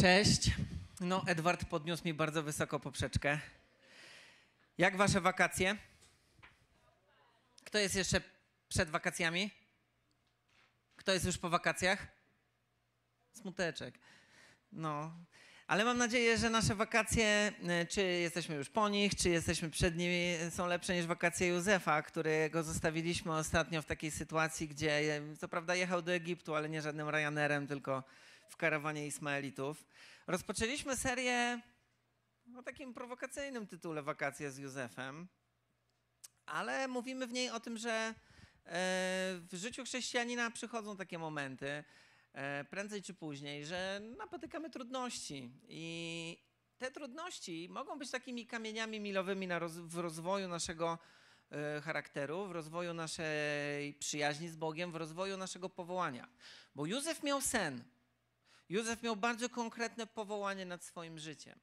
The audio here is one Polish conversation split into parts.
Cześć. No, Edward podniósł mi bardzo wysoko poprzeczkę. Jak wasze wakacje? Kto jest jeszcze przed wakacjami? Kto jest już po wakacjach? Smuteczek. No. Ale mam nadzieję, że nasze wakacje, y, czy jesteśmy już po nich, czy jesteśmy przed nimi, są lepsze niż wakacje Józefa, którego zostawiliśmy ostatnio w takiej sytuacji, gdzie y, co prawda jechał do Egiptu, ale nie żadnym Ryanerem, tylko w karawanie Ismaelitów. Rozpoczęliśmy serię o takim prowokacyjnym tytule Wakacje z Józefem, ale mówimy w niej o tym, że e, w życiu chrześcijanina przychodzą takie momenty, e, prędzej czy później, że napotykamy trudności i te trudności mogą być takimi kamieniami milowymi roz, w rozwoju naszego e, charakteru, w rozwoju naszej przyjaźni z Bogiem, w rozwoju naszego powołania. Bo Józef miał sen. Józef miał bardzo konkretne powołanie nad swoim życiem.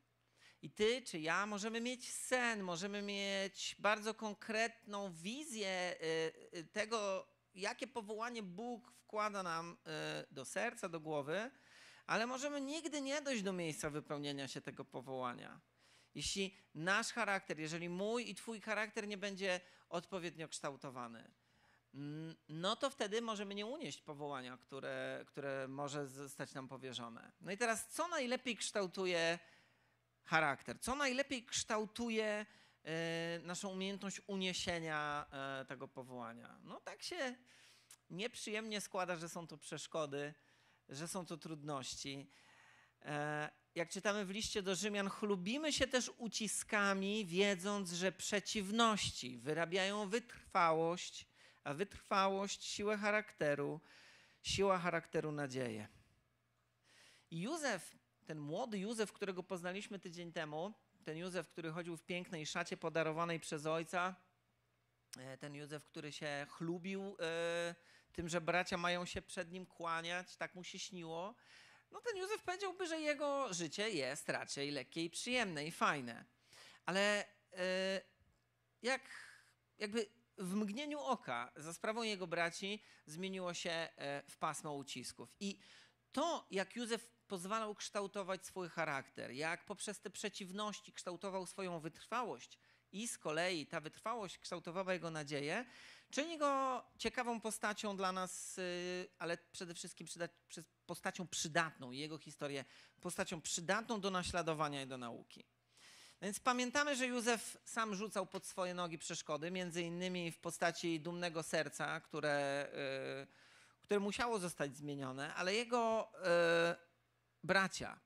I ty czy ja możemy mieć sen, możemy mieć bardzo konkretną wizję y, y, tego, jakie powołanie Bóg wkłada nam y, do serca, do głowy, ale możemy nigdy nie dojść do miejsca wypełnienia się tego powołania. Jeśli nasz charakter, jeżeli mój i Twój charakter nie będzie odpowiednio kształtowany, no to wtedy możemy nie unieść powołania, które, które może zostać nam powierzone. No i teraz, co najlepiej kształtuje charakter? Co najlepiej kształtuje e, naszą umiejętność uniesienia e, tego powołania? No tak się nieprzyjemnie składa, że są to przeszkody, że są to trudności. E, jak czytamy w liście do Rzymian, chlubimy się też uciskami, wiedząc, że przeciwności wyrabiają wytrwałość, a wytrwałość siłę charakteru, siła charakteru nadzieję. I Józef, ten młody Józef, którego poznaliśmy tydzień temu, ten Józef, który chodził w pięknej szacie podarowanej przez ojca, e, ten Józef, który się chlubił e, tym, że bracia mają się przed nim kłaniać, tak mu się śniło, no ten Józef powiedziałby, że jego życie jest raczej lekkie i przyjemne i fajne. Ale e, jak jakby w mgnieniu oka za sprawą jego braci zmieniło się e, w pasmo ucisków. I to, jak Józef pozwalał kształtować swój charakter, jak poprzez te przeciwności kształtował swoją wytrwałość i z kolei ta wytrwałość kształtowała jego nadzieję, czyni go ciekawą postacią dla nas, y, ale przede wszystkim postacią przydatną, jego historię postacią przydatną do naśladowania i do nauki. Więc pamiętamy, że Józef sam rzucał pod swoje nogi przeszkody, między innymi w postaci dumnego serca, które, yy, które musiało zostać zmienione, ale jego yy, bracia,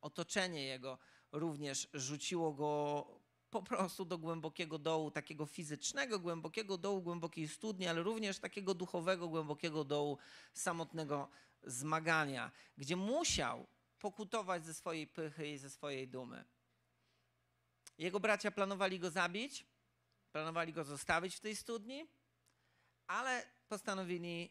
otoczenie jego również rzuciło go po prostu do głębokiego dołu, takiego fizycznego, głębokiego dołu, głębokiej studni, ale również takiego duchowego, głębokiego dołu samotnego zmagania, gdzie musiał pokutować ze swojej pychy i ze swojej dumy. Jego bracia planowali go zabić, planowali go zostawić w tej studni, ale postanowili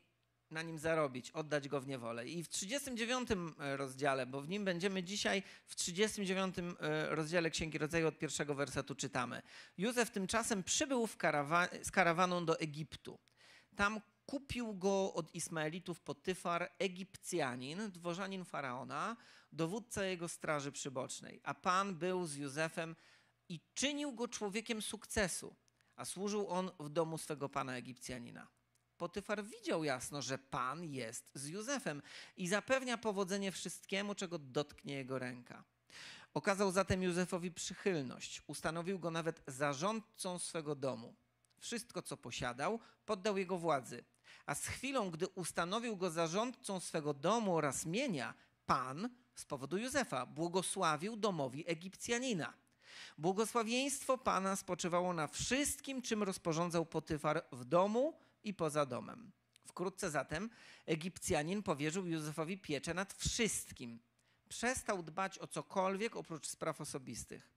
na nim zarobić, oddać go w niewolę. I w 39 e, rozdziale, bo w nim będziemy dzisiaj, w 39 e, rozdziale Księgi Rodzaju od pierwszego wersetu czytamy. Józef tymczasem przybył karawa z karawaną do Egiptu. Tam kupił go od Ismaelitów Potyfar, Egipcjanin, dworzanin faraona, dowódca jego straży przybocznej. A Pan był z Józefem i czynił go człowiekiem sukcesu, a służył on w domu swego pana Egipcjanina. Potyfar widział jasno, że Pan jest z Józefem i zapewnia powodzenie wszystkiemu, czego dotknie jego ręka. Okazał zatem Józefowi przychylność, ustanowił go nawet zarządcą swego domu. Wszystko, co posiadał, poddał jego władzy. A z chwilą, gdy ustanowił go zarządcą swego domu oraz mienia, Pan z powodu Józefa błogosławił domowi Egipcjanina. Błogosławieństwo Pana spoczywało na wszystkim, czym rozporządzał Potyfar w domu i poza domem. Wkrótce zatem Egipcjanin powierzył Józefowi pieczę nad wszystkim. Przestał dbać o cokolwiek oprócz spraw osobistych.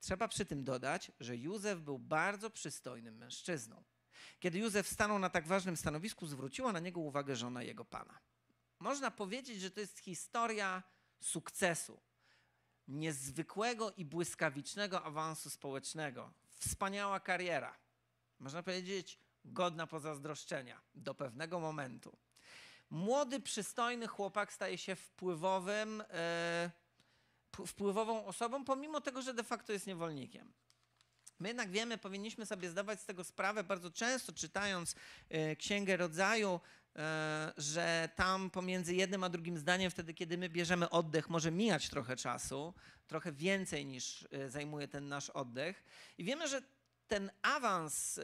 Trzeba przy tym dodać, że Józef był bardzo przystojnym mężczyzną. Kiedy Józef stanął na tak ważnym stanowisku, zwróciła na niego uwagę żona jego pana. Można powiedzieć, że to jest historia sukcesu niezwykłego i błyskawicznego awansu społecznego. Wspaniała kariera. Można powiedzieć, godna pozazdroszczenia do pewnego momentu. Młody, przystojny chłopak staje się wpływowym, e, wpływową osobą, pomimo tego, że de facto jest niewolnikiem. My jednak wiemy, powinniśmy sobie zdawać z tego sprawę bardzo często, czytając e, Księgę Rodzaju, że tam pomiędzy jednym a drugim zdaniem, wtedy kiedy my bierzemy oddech, może mijać trochę czasu, trochę więcej niż e, zajmuje ten nasz oddech. I wiemy, że ten awans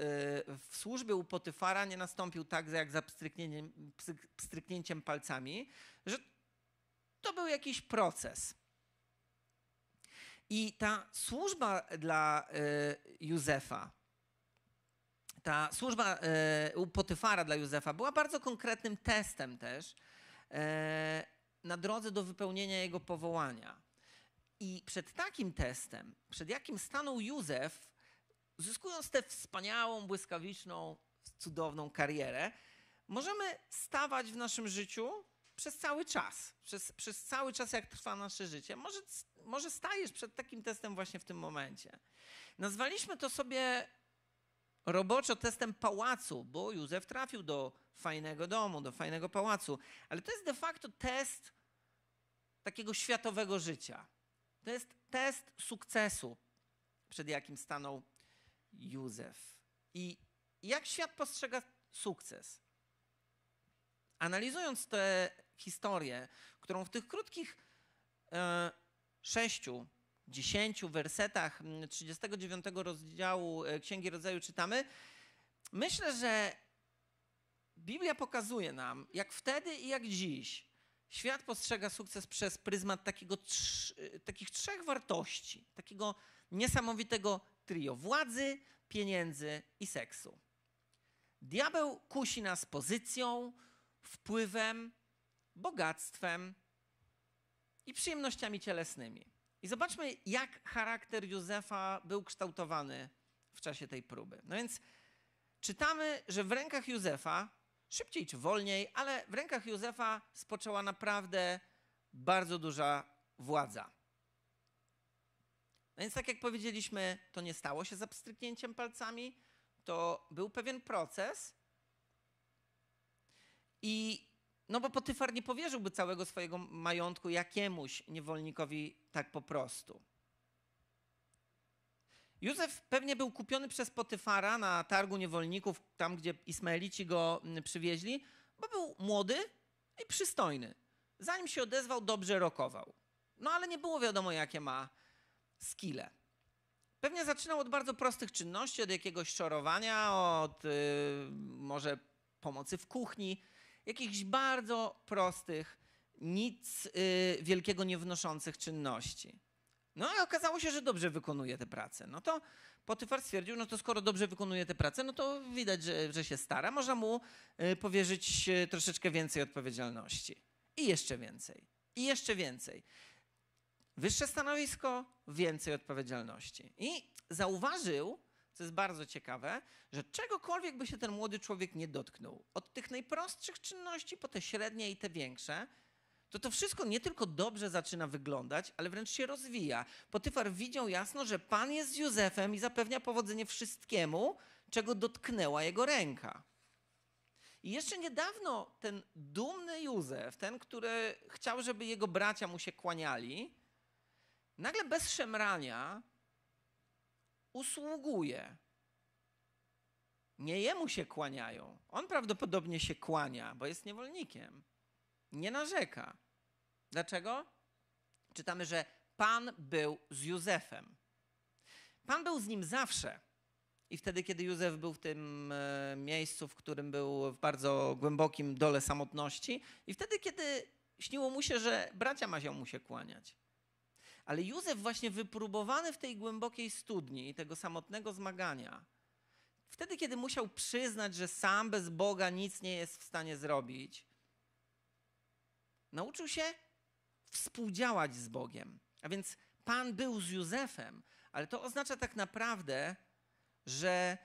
w służbie u Potyfara nie nastąpił tak jak za pstryknięciem, pstryknięciem palcami, że to był jakiś proces. I ta służba dla Józefa, ta służba y, u Potyfara dla Józefa była bardzo konkretnym testem też y, na drodze do wypełnienia jego powołania. I przed takim testem, przed jakim stanął Józef, zyskując tę wspaniałą, błyskawiczną, cudowną karierę, możemy stawać w naszym życiu przez cały czas, przez, przez cały czas, jak trwa nasze życie. Może, może stajesz przed takim testem właśnie w tym momencie. Nazwaliśmy to sobie roboczo testem pałacu, bo Józef trafił do fajnego domu, do fajnego pałacu, ale to jest de facto test takiego światowego życia. To jest test sukcesu, przed jakim stanął Józef. I jak świat postrzega sukces? Analizując tę historię, którą w tych krótkich e, sześciu, dziesięciu wersetach 39 rozdziału e, Księgi Rodzaju czytamy, myślę, że Biblia pokazuje nam, jak wtedy i jak dziś świat postrzega sukces przez pryzmat takiego, e, takich trzech wartości, takiego niesamowitego trio władzy, pieniędzy i seksu. Diabeł kusi nas pozycją, wpływem, bogactwem i przyjemnościami cielesnymi. I zobaczmy, jak charakter Józefa był kształtowany w czasie tej próby. No więc czytamy, że w rękach Józefa, szybciej czy wolniej, ale w rękach Józefa spoczęła naprawdę bardzo duża władza. No więc tak jak powiedzieliśmy, to nie stało się za pstryknięciem palcami, to był pewien proces. I no bo Potyfar nie powierzyłby całego swojego majątku jakiemuś niewolnikowi tak po prostu. Józef pewnie był kupiony przez Potyfara na targu niewolników, tam gdzie Ismaelici go mm, przywieźli, bo był młody i przystojny. Zanim się odezwał, dobrze rokował. No ale nie było wiadomo, jakie ma skille. Pewnie zaczynał od bardzo prostych czynności, od jakiegoś szorowania, od yy, może pomocy w kuchni, jakichś bardzo prostych, nic y, wielkiego nie wnoszących czynności. No i okazało się, że dobrze wykonuje tę pracę. No to Potyfar stwierdził, no to skoro dobrze wykonuje tę pracę, no to widać, że, że się stara. Można mu y, powierzyć y, troszeczkę więcej odpowiedzialności. I jeszcze więcej. I jeszcze więcej. Wyższe stanowisko, więcej odpowiedzialności. I zauważył, co jest bardzo ciekawe, że czegokolwiek by się ten młody człowiek nie dotknął, od tych najprostszych czynności po te średnie i te większe, to to wszystko nie tylko dobrze zaczyna wyglądać, ale wręcz się rozwija. Potyfar widział jasno, że Pan jest z Józefem i zapewnia powodzenie wszystkiemu, czego dotknęła jego ręka. I jeszcze niedawno ten dumny Józef, ten, który chciał, żeby jego bracia mu się kłaniali, nagle bez szemrania usługuje. Nie jemu się kłaniają. On prawdopodobnie się kłania, bo jest niewolnikiem. Nie narzeka. Dlaczego? Czytamy, że Pan był z Józefem. Pan był z nim zawsze. I wtedy, kiedy Józef był w tym e, miejscu, w którym był w bardzo głębokim dole samotności, i wtedy, kiedy śniło mu się, że bracia mają mu się kłaniać. Ale Józef właśnie wypróbowany w tej głębokiej studni, tego samotnego zmagania, wtedy, kiedy musiał przyznać, że sam bez Boga nic nie jest w stanie zrobić, nauczył się współdziałać z Bogiem. A więc Pan był z Józefem, ale to oznacza tak naprawdę, że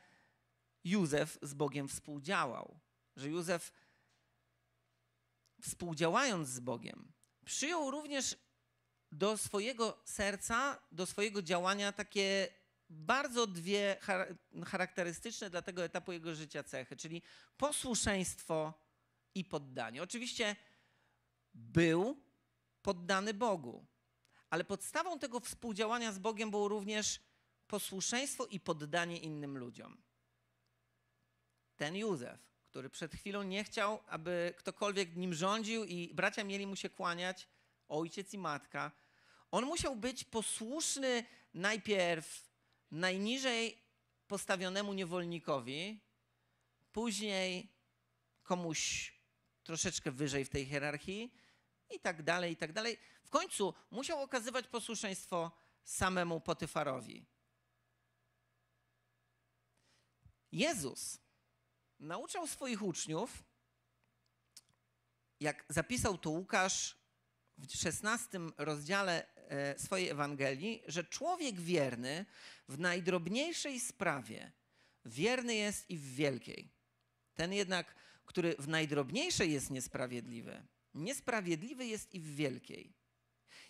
Józef z Bogiem współdziałał. Że Józef, współdziałając z Bogiem, przyjął również do swojego serca, do swojego działania takie bardzo dwie charakterystyczne dla tego etapu jego życia cechy, czyli posłuszeństwo i poddanie. Oczywiście był poddany Bogu, ale podstawą tego współdziałania z Bogiem było również posłuszeństwo i poddanie innym ludziom. Ten Józef, który przed chwilą nie chciał, aby ktokolwiek nim rządził i bracia mieli mu się kłaniać, ojciec i matka, on musiał być posłuszny najpierw najniżej postawionemu niewolnikowi, później komuś troszeczkę wyżej w tej hierarchii i tak dalej, i tak dalej. W końcu musiał okazywać posłuszeństwo samemu Potyfarowi. Jezus nauczał swoich uczniów, jak zapisał to Łukasz w 16 rozdziale e, swojej Ewangelii, że człowiek wierny w najdrobniejszej sprawie wierny jest i w wielkiej. Ten jednak, który w najdrobniejszej jest niesprawiedliwy, niesprawiedliwy jest i w wielkiej.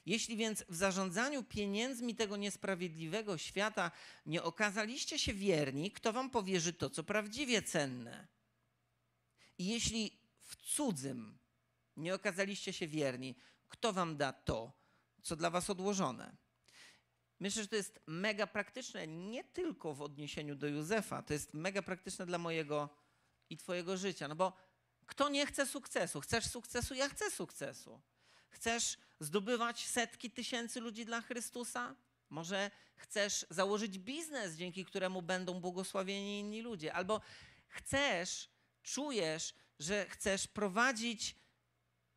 Jeśli więc w zarządzaniu pieniędzmi tego niesprawiedliwego świata nie okazaliście się wierni, kto wam powierzy to, co prawdziwie cenne? I jeśli w cudzym nie okazaliście się wierni, kto wam da to, co dla was odłożone? Myślę, że to jest mega praktyczne nie tylko w odniesieniu do Józefa, to jest mega praktyczne dla mojego i twojego życia. No bo kto nie chce sukcesu? Chcesz sukcesu? Ja chcę sukcesu. Chcesz zdobywać setki tysięcy ludzi dla Chrystusa? Może chcesz założyć biznes, dzięki któremu będą błogosławieni inni ludzie? Albo chcesz, czujesz, że chcesz prowadzić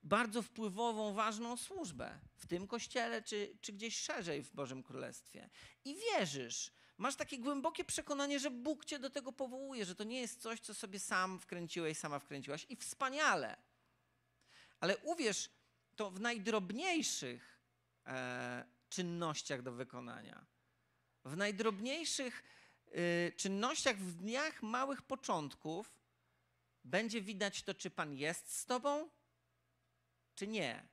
bardzo wpływową, ważną służbę w tym kościele, czy, czy gdzieś szerzej w Bożym Królestwie. I wierzysz, masz takie głębokie przekonanie, że Bóg cię do tego powołuje, że to nie jest coś, co sobie sam wkręciłeś, sama wkręciłaś. I wspaniale. Ale uwierz, to w najdrobniejszych e, czynnościach do wykonania, w najdrobniejszych e, czynnościach, w dniach małych początków, będzie widać to, czy Pan jest z Tobą, czy nie.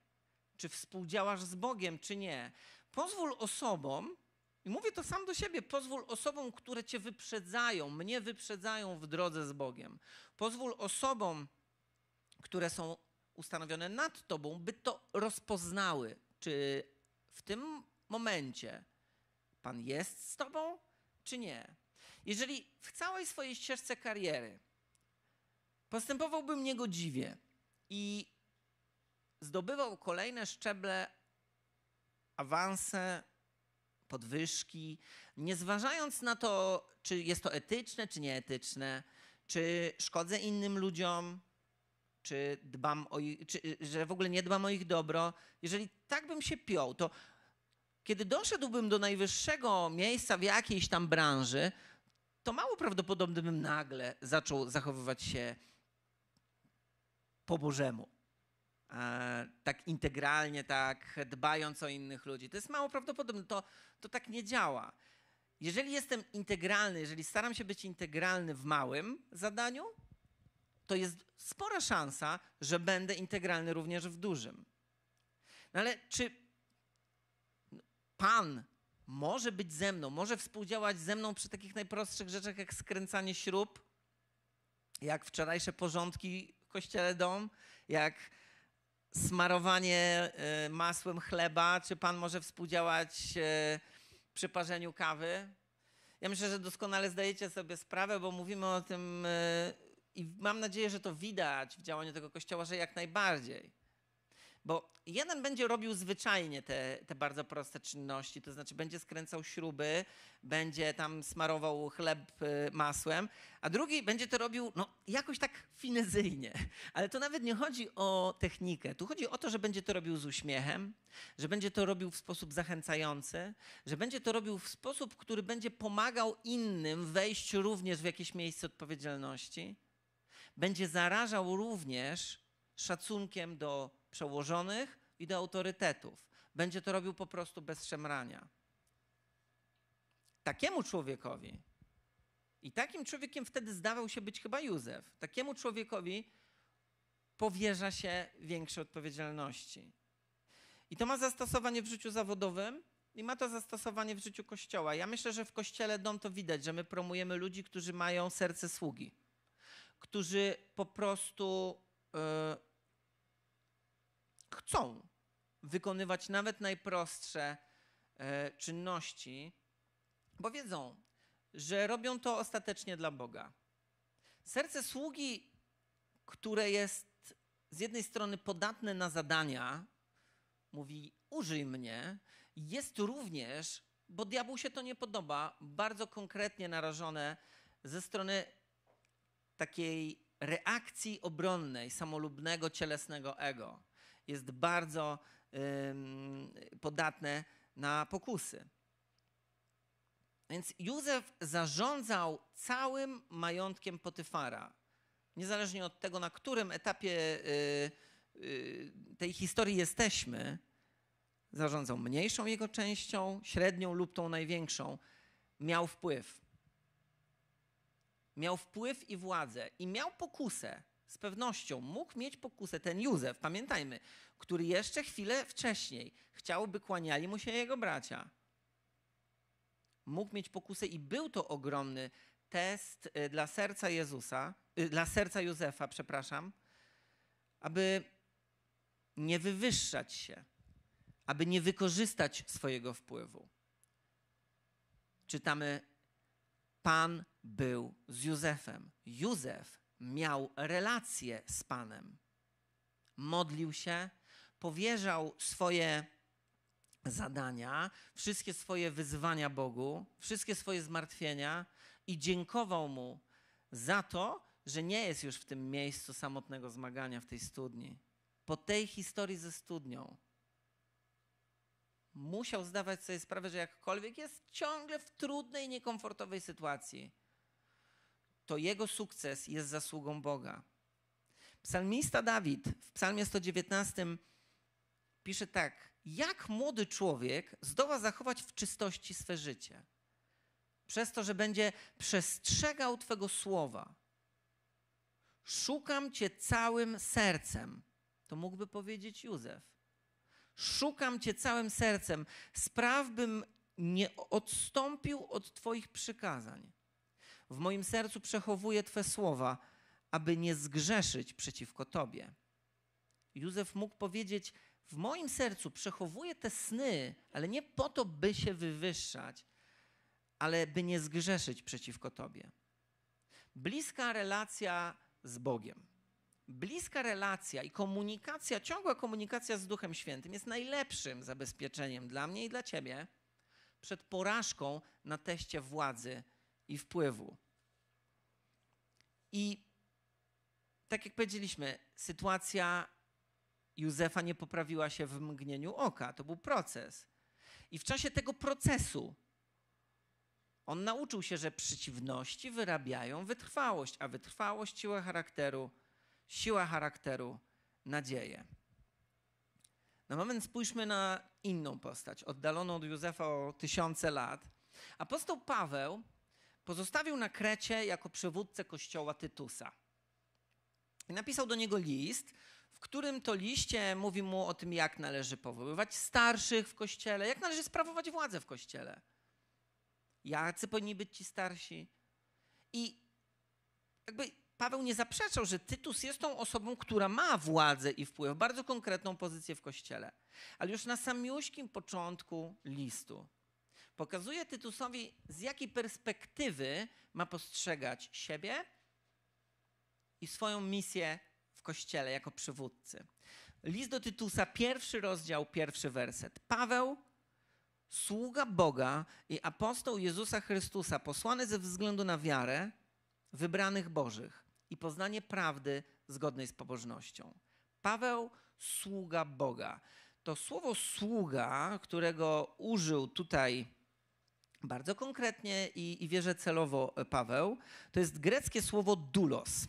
Czy współdziałasz z Bogiem, czy nie. Pozwól osobom, i mówię to sam do siebie, pozwól osobom, które Cię wyprzedzają, mnie wyprzedzają w drodze z Bogiem. Pozwól osobom, które są ustanowione nad Tobą, by to rozpoznały, czy w tym momencie Pan jest z Tobą, czy nie. Jeżeli w całej swojej ścieżce kariery postępowałbym niegodziwie i zdobywał kolejne szczeble, awanse, podwyżki, nie zważając na to, czy jest to etyczne, czy nieetyczne, czy szkodzę innym ludziom, czy dbam o ich, czy, że w ogóle nie dbam o ich dobro. Jeżeli tak bym się piął, to kiedy doszedłbym do najwyższego miejsca w jakiejś tam branży, to mało prawdopodobne bym nagle zaczął zachowywać się po Bożemu. E, tak integralnie, tak dbając o innych ludzi. To jest mało prawdopodobne, to, to tak nie działa. Jeżeli jestem integralny, jeżeli staram się być integralny w małym zadaniu, to jest spora szansa, że będę integralny również w dużym. No ale czy Pan może być ze mną, może współdziałać ze mną przy takich najprostszych rzeczach jak skręcanie śrub, jak wczorajsze porządki w kościele dom, jak smarowanie e, masłem chleba, czy Pan może współdziałać e, przy parzeniu kawy? Ja myślę, że doskonale zdajecie sobie sprawę, bo mówimy o tym e, i mam nadzieję, że to widać w działaniu tego kościoła, że jak najbardziej. Bo jeden będzie robił zwyczajnie te, te bardzo proste czynności, to znaczy będzie skręcał śruby, będzie tam smarował chleb y, masłem, a drugi będzie to robił no, jakoś tak finezyjnie. Ale to nawet nie chodzi o technikę. Tu chodzi o to, że będzie to robił z uśmiechem, że będzie to robił w sposób zachęcający, że będzie to robił w sposób, który będzie pomagał innym wejść również w jakieś miejsce odpowiedzialności. Będzie zarażał również szacunkiem do przełożonych i do autorytetów. Będzie to robił po prostu bez szemrania. Takiemu człowiekowi, i takim człowiekiem wtedy zdawał się być chyba Józef, takiemu człowiekowi powierza się większe odpowiedzialności. I to ma zastosowanie w życiu zawodowym i ma to zastosowanie w życiu kościoła. Ja myślę, że w kościele dom to widać, że my promujemy ludzi, którzy mają serce sługi, którzy po prostu. Yy, chcą wykonywać nawet najprostsze e, czynności, bo wiedzą, że robią to ostatecznie dla Boga. Serce sługi, które jest z jednej strony podatne na zadania, mówi: Użyj mnie, jest również, bo diabłu się to nie podoba, bardzo konkretnie narażone ze strony takiej reakcji obronnej, samolubnego, cielesnego ego. Jest bardzo podatne na pokusy. Więc Józef zarządzał całym majątkiem Potyfara. Niezależnie od tego, na którym etapie y, y, tej historii jesteśmy, zarządzał mniejszą jego częścią, średnią lub tą największą, miał wpływ. Miał wpływ i władzę i miał pokusę. Z pewnością mógł mieć pokusę ten Józef, pamiętajmy, który jeszcze chwilę wcześniej chciałby kłaniali mu się jego bracia. Mógł mieć pokusę i był to ogromny test y, dla serca Jezusa, y, dla serca Józefa, przepraszam, aby nie wywyższać się, aby nie wykorzystać swojego wpływu. Czytamy, Pan był z Józefem. Józef miał relację z Panem. Modlił się, powierzał swoje zadania, wszystkie swoje wyzwania Bogu, wszystkie swoje zmartwienia i dziękował mu za to, że nie jest już w tym miejscu samotnego zmagania w tej studni. Po tej historii ze studnią musiał zdawać sobie sprawę, że jakkolwiek jest ciągle w trudnej, niekomfortowej sytuacji, to jego sukces jest zasługą Boga. Psalmista Dawid w Psalmie 119 pisze tak: Jak młody człowiek zdoła zachować w czystości swe życie? Przez to, że będzie przestrzegał Twego słowa. Szukam Cię całym sercem. To mógłby powiedzieć Józef. Szukam Cię całym sercem. Spraw, bym nie odstąpił od Twoich przykazań. W moim sercu przechowuję Twe słowa, aby nie zgrzeszyć przeciwko Tobie. Józef mógł powiedzieć: W moim sercu przechowuję te sny, ale nie po to, by się wywyższać, ale by nie zgrzeszyć przeciwko Tobie. Bliska relacja z Bogiem bliska relacja i komunikacja, ciągła komunikacja z Duchem Świętym jest najlepszym zabezpieczeniem dla mnie i dla ciebie przed porażką na teście władzy i wpływu. I tak jak powiedzieliśmy, sytuacja Józefa nie poprawiła się w mgnieniu oka. To był proces. I w czasie tego procesu on nauczył się, że przeciwności wyrabiają wytrwałość, a wytrwałość siłę charakteru siła charakteru, nadzieję. Na moment spójrzmy na inną postać, oddaloną od Józefa o tysiące lat. Apostoł Paweł pozostawił na Krecie jako przywódcę kościoła Tytusa. I napisał do niego list, w którym to liście mówi mu o tym, jak należy powoływać starszych w kościele, jak należy sprawować władzę w kościele. Jacy powinni być ci starsi? I jakby Paweł nie zaprzeczał, że Tytus jest tą osobą, która ma władzę i wpływ, bardzo konkretną pozycję w kościele. Ale już na samiuśkim początku listu pokazuje Tytusowi, z jakiej perspektywy ma postrzegać siebie i swoją misję w kościele jako przywódcy. List do Tytusa, pierwszy rozdział, pierwszy werset. Paweł, sługa Boga i apostoł Jezusa Chrystusa, posłany ze względu na wiarę wybranych Bożych i poznanie prawdy zgodnej z pobożnością. Paweł, sługa Boga. To słowo sługa, którego użył tutaj bardzo konkretnie i, i wierzę celowo Paweł, to jest greckie słowo dulos.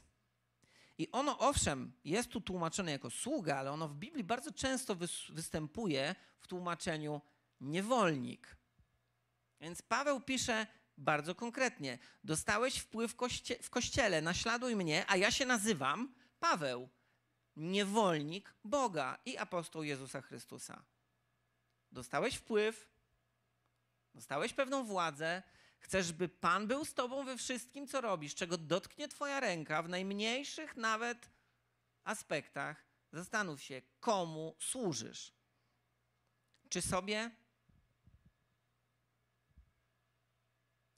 I ono owszem jest tu tłumaczone jako sługa, ale ono w Biblii bardzo często występuje w tłumaczeniu niewolnik. Więc Paweł pisze bardzo konkretnie. Dostałeś wpływ koście w kościele, naśladuj mnie, a ja się nazywam Paweł, niewolnik Boga i apostoł Jezusa Chrystusa. Dostałeś wpływ, dostałeś pewną władzę, chcesz, by Pan był z tobą we wszystkim, co robisz, czego dotknie twoja ręka, w najmniejszych nawet aspektach. Zastanów się, komu służysz. czy sobie,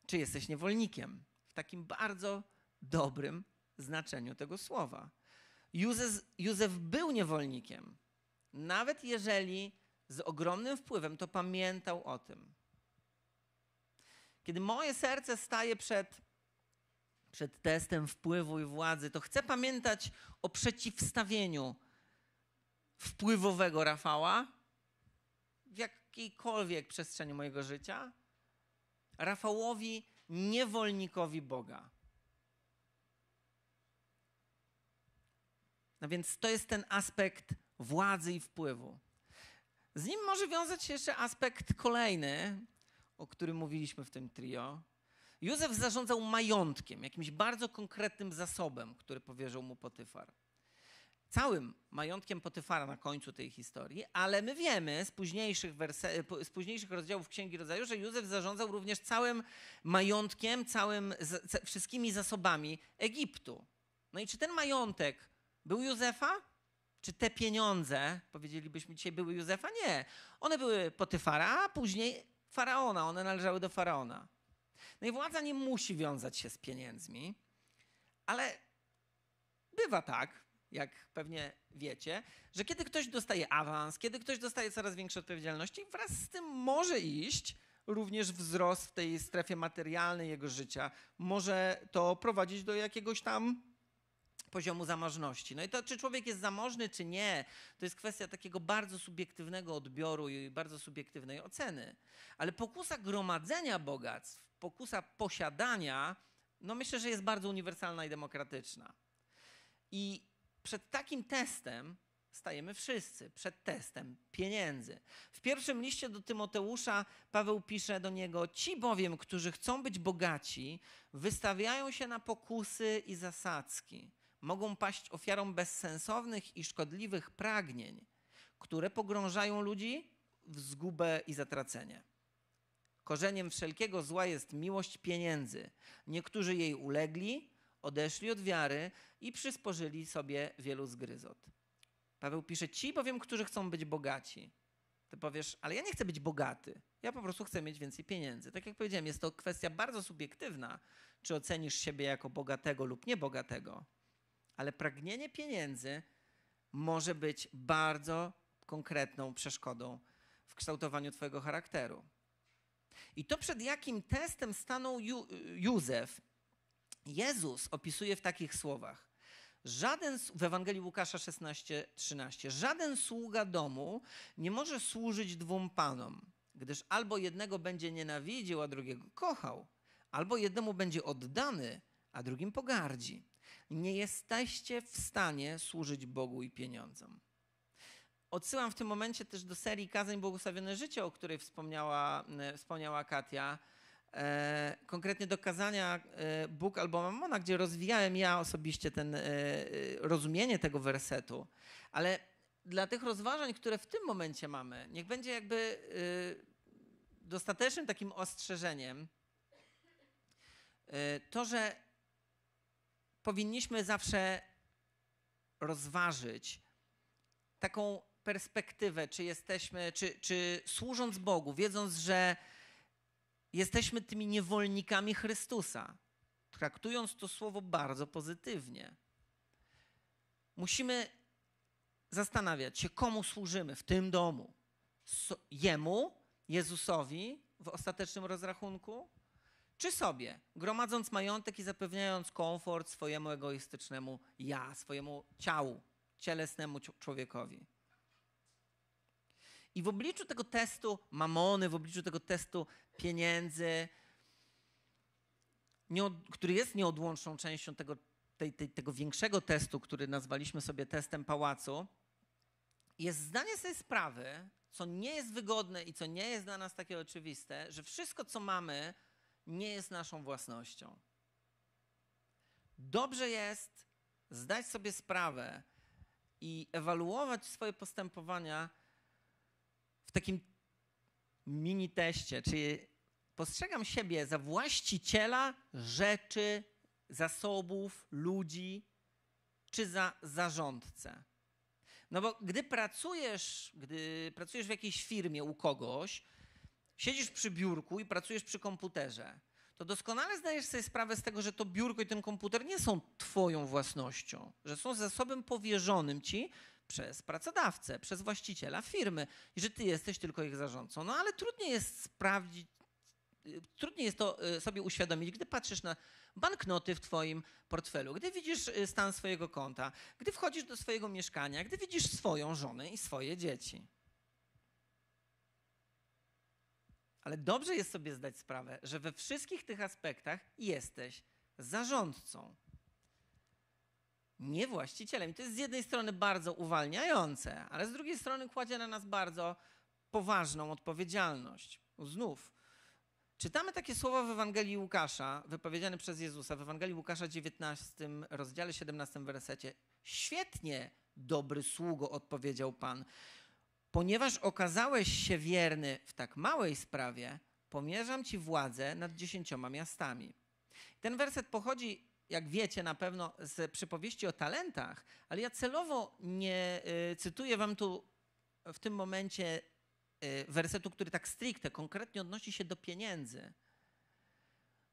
czy jesteś niewolnikiem w takim bardzo dobrym znaczeniu tego słowa. Józef, Józef był niewolnikiem, nawet jeżeli z ogromnym wpływem, to pamiętał o tym. Kiedy moje serce staje przed, przed testem wpływu i władzy, to chcę pamiętać o przeciwstawieniu wpływowego Rafała w jakiejkolwiek przestrzeni mojego życia Rafałowi niewolnikowi Boga. No więc to jest ten aspekt władzy i wpływu. Z nim może wiązać się jeszcze aspekt kolejny, o którym mówiliśmy w tym trio. Józef zarządzał majątkiem, jakimś bardzo konkretnym zasobem, który powierzył mu Potyfar. Całym majątkiem Potyfara na końcu tej historii, ale my wiemy z późniejszych, z późniejszych rozdziałów Księgi Rodzaju, że Józef zarządzał również całym majątkiem, całym, wszystkimi zasobami Egiptu. No i czy ten majątek był Józefa? Czy te pieniądze, powiedzielibyśmy dzisiaj, były Józefa? Nie. One były Potyfara, a później faraona. One należały do faraona. No i władza nie musi wiązać się z pieniędzmi, ale bywa tak, jak pewnie wiecie, że kiedy ktoś dostaje awans, kiedy ktoś dostaje coraz większe odpowiedzialności, wraz z tym może iść również wzrost w tej strefie materialnej jego życia. Może to prowadzić do jakiegoś tam poziomu zamożności. No i to, czy człowiek jest zamożny, czy nie, to jest kwestia takiego bardzo subiektywnego odbioru i bardzo subiektywnej oceny. Ale pokusa gromadzenia bogactw, pokusa posiadania, no myślę, że jest bardzo uniwersalna i demokratyczna. I przed takim testem stajemy wszyscy, przed testem pieniędzy. W pierwszym liście do Tymoteusza Paweł pisze do niego: Ci bowiem, którzy chcą być bogaci, wystawiają się na pokusy i zasadzki mogą paść ofiarą bezsensownych i szkodliwych pragnień, które pogrążają ludzi w zgubę i zatracenie. Korzeniem wszelkiego zła jest miłość pieniędzy. Niektórzy jej ulegli, odeszli od wiary i przysporzyli sobie wielu zgryzot. Paweł pisze: Ci bowiem, którzy chcą być bogaci. Ty powiesz, ale ja nie chcę być bogaty. Ja po prostu chcę mieć więcej pieniędzy. Tak jak powiedziałem, jest to kwestia bardzo subiektywna, czy ocenisz siebie jako bogatego lub niebogatego ale pragnienie pieniędzy może być bardzo konkretną przeszkodą w kształtowaniu Twojego charakteru. I to przed jakim testem stanął Józef, Jezus opisuje w takich słowach. Żaden, w Ewangelii Łukasza 16, 13, żaden sługa domu nie może służyć dwóm panom, gdyż albo jednego będzie nienawidził, a drugiego kochał, albo jednemu będzie oddany, a drugim pogardzi nie jesteście w stanie służyć Bogu i pieniądzom. Odsyłam w tym momencie też do serii Kazań Błogosławione Życie, o której wspomniała, e, wspomniała Katia. E, konkretnie do kazania e, Bóg albo Mamona, gdzie rozwijałem ja osobiście ten, rozumienie tego wersetu. Ale dla tych rozważań, które w tym momencie mamy, niech będzie jakby dostatecznym takim ostrzeżeniem to, że powinniśmy zawsze rozważyć taką perspektywę, czy jesteśmy, czy, czy służąc Bogu, wiedząc, że jesteśmy tymi niewolnikami Chrystusa, traktując to słowo bardzo pozytywnie. Musimy zastanawiać się, komu służymy w tym domu. Jemu, Jezusowi w ostatecznym rozrachunku, czy sobie, gromadząc majątek i zapewniając komfort swojemu egoistycznemu ja, swojemu ciału, cielesnemu człowiekowi. I w obliczu tego testu mamony, w obliczu tego testu pieniędzy, który jest nieodłączną częścią tego, tej, tej, tego większego testu, który nazwaliśmy sobie testem pałacu, jest zdanie sobie sprawy, co nie jest wygodne i co nie jest dla nas takie oczywiste, że wszystko, co mamy, nie jest naszą własnością. Dobrze jest zdać sobie sprawę i ewaluować swoje postępowania w takim mini teście, czyli postrzegam siebie za właściciela rzeczy, zasobów, ludzi, czy za zarządcę. No bo gdy pracujesz, gdy pracujesz w jakiejś firmie u kogoś, siedzisz przy biurku i pracujesz przy komputerze, to doskonale zdajesz sobie sprawę z tego, że to biurko i ten komputer nie są twoją własnością, że są zasobem powierzonym ci przez pracodawcę, przez właściciela firmy i że ty jesteś tylko ich zarządcą. No ale trudniej jest sprawdzić, y, trudniej jest to y, sobie uświadomić, gdy patrzysz na banknoty w twoim portfelu, gdy widzisz y, stan swojego konta, gdy wchodzisz do swojego mieszkania, gdy widzisz swoją żonę i swoje dzieci. Ale dobrze jest sobie zdać sprawę, że we wszystkich tych aspektach jesteś zarządcą, nie właścicielem. I to jest z jednej strony bardzo uwalniające, ale z drugiej strony kładzie na nas bardzo poważną odpowiedzialność. Znów, czytamy takie słowa w Ewangelii Łukasza, wypowiedziane przez Jezusa w Ewangelii Łukasza 19, rozdziale 17 wersecie. Świetnie, dobry sługo, odpowiedział Pan. Ponieważ okazałeś się wierny w tak małej sprawie, pomierzam ci władzę nad dziesięcioma miastami. Ten werset pochodzi, jak wiecie na pewno, z przypowieści o talentach, ale ja celowo nie y, cytuję wam tu w tym momencie y, wersetu, który tak stricte, konkretnie odnosi się do pieniędzy.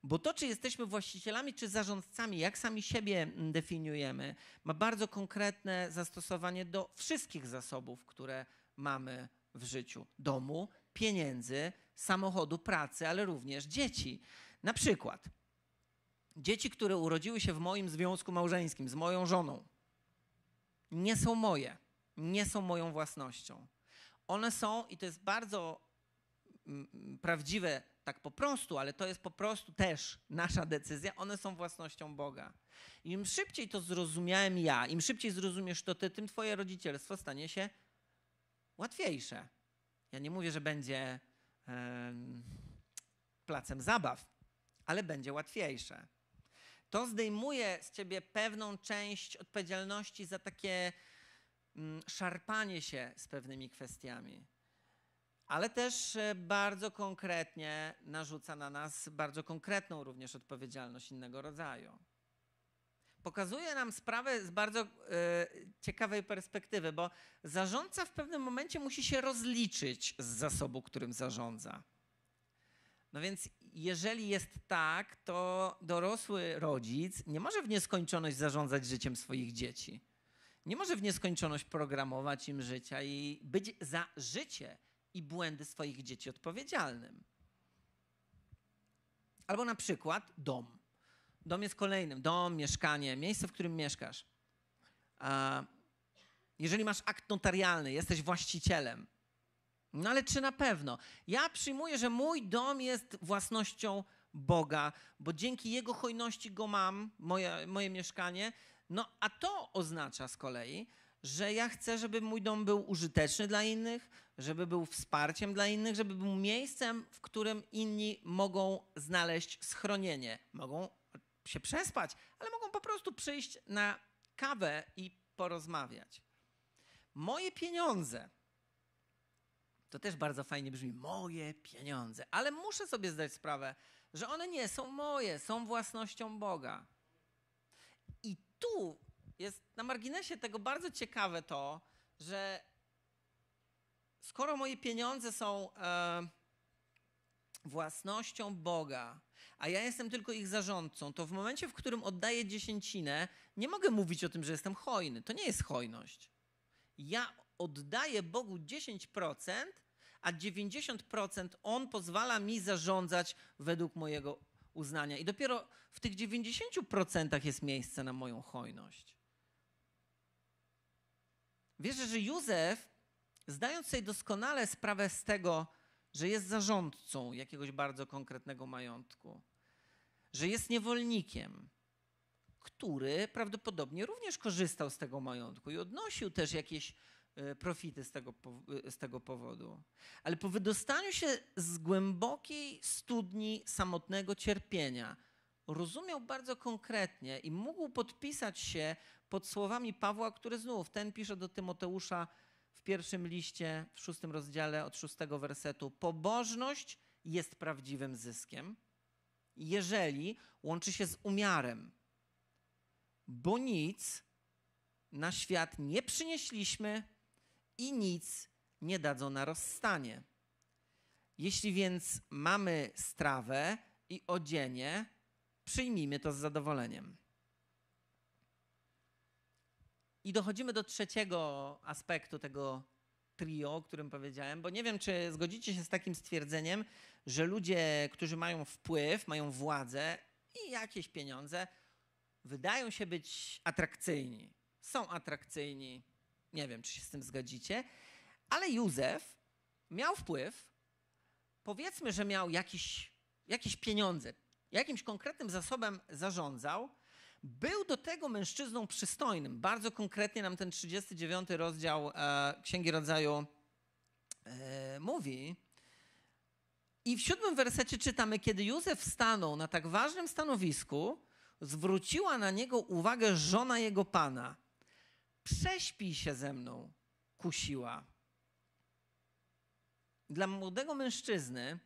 Bo to, czy jesteśmy właścicielami, czy zarządcami, jak sami siebie definiujemy, ma bardzo konkretne zastosowanie do wszystkich zasobów, które mamy w życiu: domu, pieniędzy, samochodu, pracy, ale również dzieci. Na przykład dzieci, które urodziły się w moim związku małżeńskim z moją żoną, nie są moje, nie są moją własnością. One są, i to jest bardzo mm, prawdziwe tak po prostu, ale to jest po prostu też nasza decyzja, one są własnością Boga. Im szybciej to zrozumiałem ja, im szybciej zrozumiesz to ty, tym twoje rodzicielstwo stanie się łatwiejsze. Ja nie mówię, że będzie placem zabaw, ale będzie łatwiejsze. To zdejmuje z ciebie pewną część odpowiedzialności za takie mm, szarpanie się z pewnymi kwestiami. Ale też e, bardzo konkretnie narzuca na nas bardzo konkretną również odpowiedzialność innego rodzaju pokazuje nam sprawę z bardzo e, ciekawej perspektywy, bo zarządca w pewnym momencie musi się rozliczyć z zasobu, którym zarządza. No więc jeżeli jest tak, to dorosły rodzic nie może w nieskończoność zarządzać życiem swoich dzieci. Nie może w nieskończoność programować im życia i być za życie i błędy swoich dzieci odpowiedzialnym. Albo na przykład dom. Dom jest kolejnym. Dom, mieszkanie, miejsce, w którym mieszkasz. Jeżeli masz akt notarialny, jesteś właścicielem. No ale czy na pewno? Ja przyjmuję, że mój dom jest własnością Boga, bo dzięki Jego hojności go mam, moje, moje mieszkanie. No a to oznacza z kolei, że ja chcę, żeby mój dom był użyteczny dla innych, żeby był wsparciem dla innych, żeby był miejscem, w którym inni mogą znaleźć schronienie, mogą się przespać, ale mogą po prostu przyjść na kawę i porozmawiać. Moje pieniądze. To też bardzo fajnie brzmi. Moje pieniądze. Ale muszę sobie zdać sprawę, że one nie są moje, są własnością Boga. I tu jest na marginesie tego bardzo ciekawe to, że skoro moje pieniądze są e, własnością Boga, a ja jestem tylko ich zarządcą, to w momencie, w którym oddaję dziesięcinę, nie mogę mówić o tym, że jestem hojny. To nie jest hojność. Ja oddaję Bogu 10%, a 90% On pozwala mi zarządzać według mojego uznania. I dopiero w tych 90% jest miejsce na moją hojność. Wierzę, że Józef, zdając sobie doskonale sprawę z tego, że jest zarządcą jakiegoś bardzo konkretnego majątku, że jest niewolnikiem, który prawdopodobnie również korzystał z tego majątku i odnosił też jakieś e, profity z tego, e, z tego powodu. Ale po wydostaniu się z głębokiej studni samotnego cierpienia, rozumiał bardzo konkretnie i mógł podpisać się pod słowami Pawła, który znów ten pisze do Tymoteusza w pierwszym liście, w szóstym rozdziale od szóstego wersetu. Pobożność jest prawdziwym zyskiem jeżeli łączy się z umiarem. Bo nic na świat nie przynieśliśmy i nic nie dadzą na rozstanie. Jeśli więc mamy strawę i odzienie, przyjmijmy to z zadowoleniem. I dochodzimy do trzeciego aspektu tego trio, o którym powiedziałem, bo nie wiem, czy zgodzicie się z takim stwierdzeniem, że ludzie, którzy mają wpływ, mają władzę i jakieś pieniądze, wydają się być atrakcyjni. Są atrakcyjni. Nie wiem, czy się z tym zgodzicie, ale Józef miał wpływ. Powiedzmy, że miał jakiś, jakieś pieniądze, jakimś konkretnym zasobem zarządzał. Był do tego mężczyzną przystojnym. Bardzo konkretnie nam ten 39 rozdział e, Księgi Rodzaju e, mówi. I w siódmym wersecie czytamy, kiedy Józef stanął na tak ważnym stanowisku, zwróciła na niego uwagę żona jego pana. Prześpij się ze mną, kusiła. Dla młodego mężczyzny,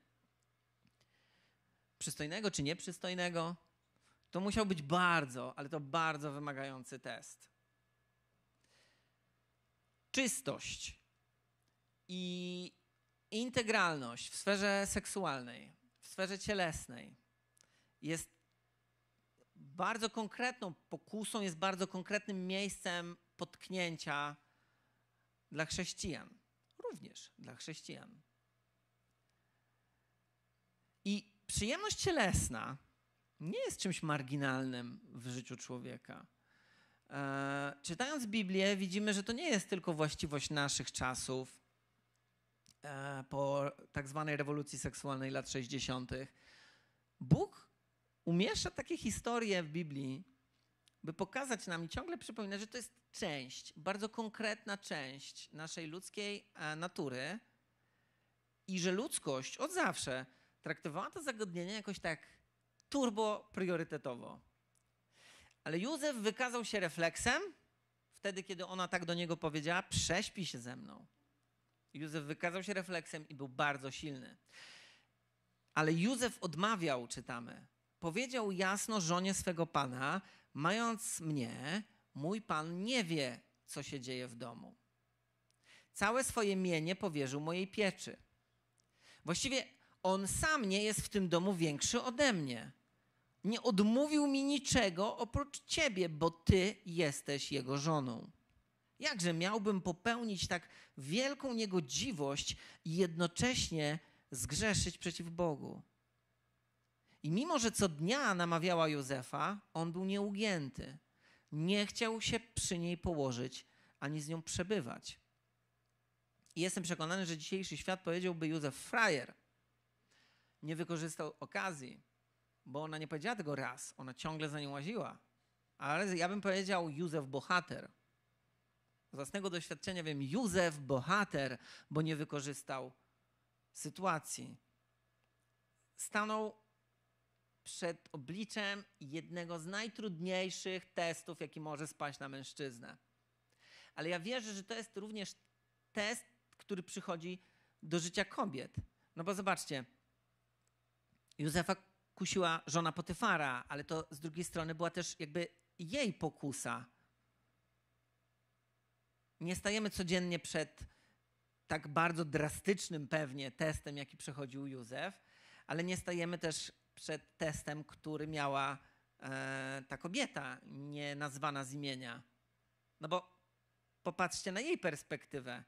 przystojnego czy nieprzystojnego, to musiał być bardzo, ale to bardzo wymagający test. Czystość i integralność w sferze seksualnej, w sferze cielesnej jest bardzo konkretną pokusą, jest bardzo konkretnym miejscem potknięcia dla chrześcijan. Również dla chrześcijan. I przyjemność cielesna nie jest czymś marginalnym w życiu człowieka. E, czytając Biblię, widzimy, że to nie jest tylko właściwość naszych czasów, e, po tak zwanej rewolucji seksualnej lat 60. Bóg umieszcza takie historie w Biblii, by pokazać nam i ciągle przypominać, że to jest część, bardzo konkretna część naszej ludzkiej e, natury i że ludzkość od zawsze traktowała to zagadnienie jakoś tak turbo priorytetowo. Ale Józef wykazał się refleksem wtedy, kiedy ona tak do niego powiedziała: Prześpij się ze mną. Józef wykazał się refleksem i był bardzo silny. Ale Józef odmawiał, czytamy. Powiedział jasno żonie swego pana: Mając mnie, mój pan nie wie, co się dzieje w domu. Całe swoje mienie powierzył mojej pieczy. Właściwie on sam nie jest w tym domu większy ode mnie. Nie odmówił mi niczego oprócz ciebie, bo ty jesteś jego żoną. Jakże miałbym popełnić tak wielką niegodziwość i jednocześnie zgrzeszyć przeciw Bogu? I mimo, że co dnia namawiała Józefa, on był nieugięty. Nie chciał się przy niej położyć ani z nią przebywać. I jestem przekonany, że dzisiejszy świat powiedziałby Józef frajer – nie wykorzystał okazji, bo ona nie powiedziała tego raz, ona ciągle za nią łaziła. Ale ja bym powiedział Józef bohater. Z własnego doświadczenia wiem, Józef bohater, bo nie wykorzystał sytuacji. Stanął przed obliczem jednego z najtrudniejszych testów, jaki może spaść na mężczyznę. Ale ja wierzę, że to jest również test, który przychodzi do życia kobiet. No bo zobaczcie, Józefa kusiła żona Potyfara, ale to z drugiej strony była też jakby jej pokusa. Nie stajemy codziennie przed tak bardzo drastycznym pewnie testem, jaki przechodził Józef, ale nie stajemy też przed testem, który miała e, ta kobieta, nie nazwana z imienia. No bo popatrzcie na jej perspektywę.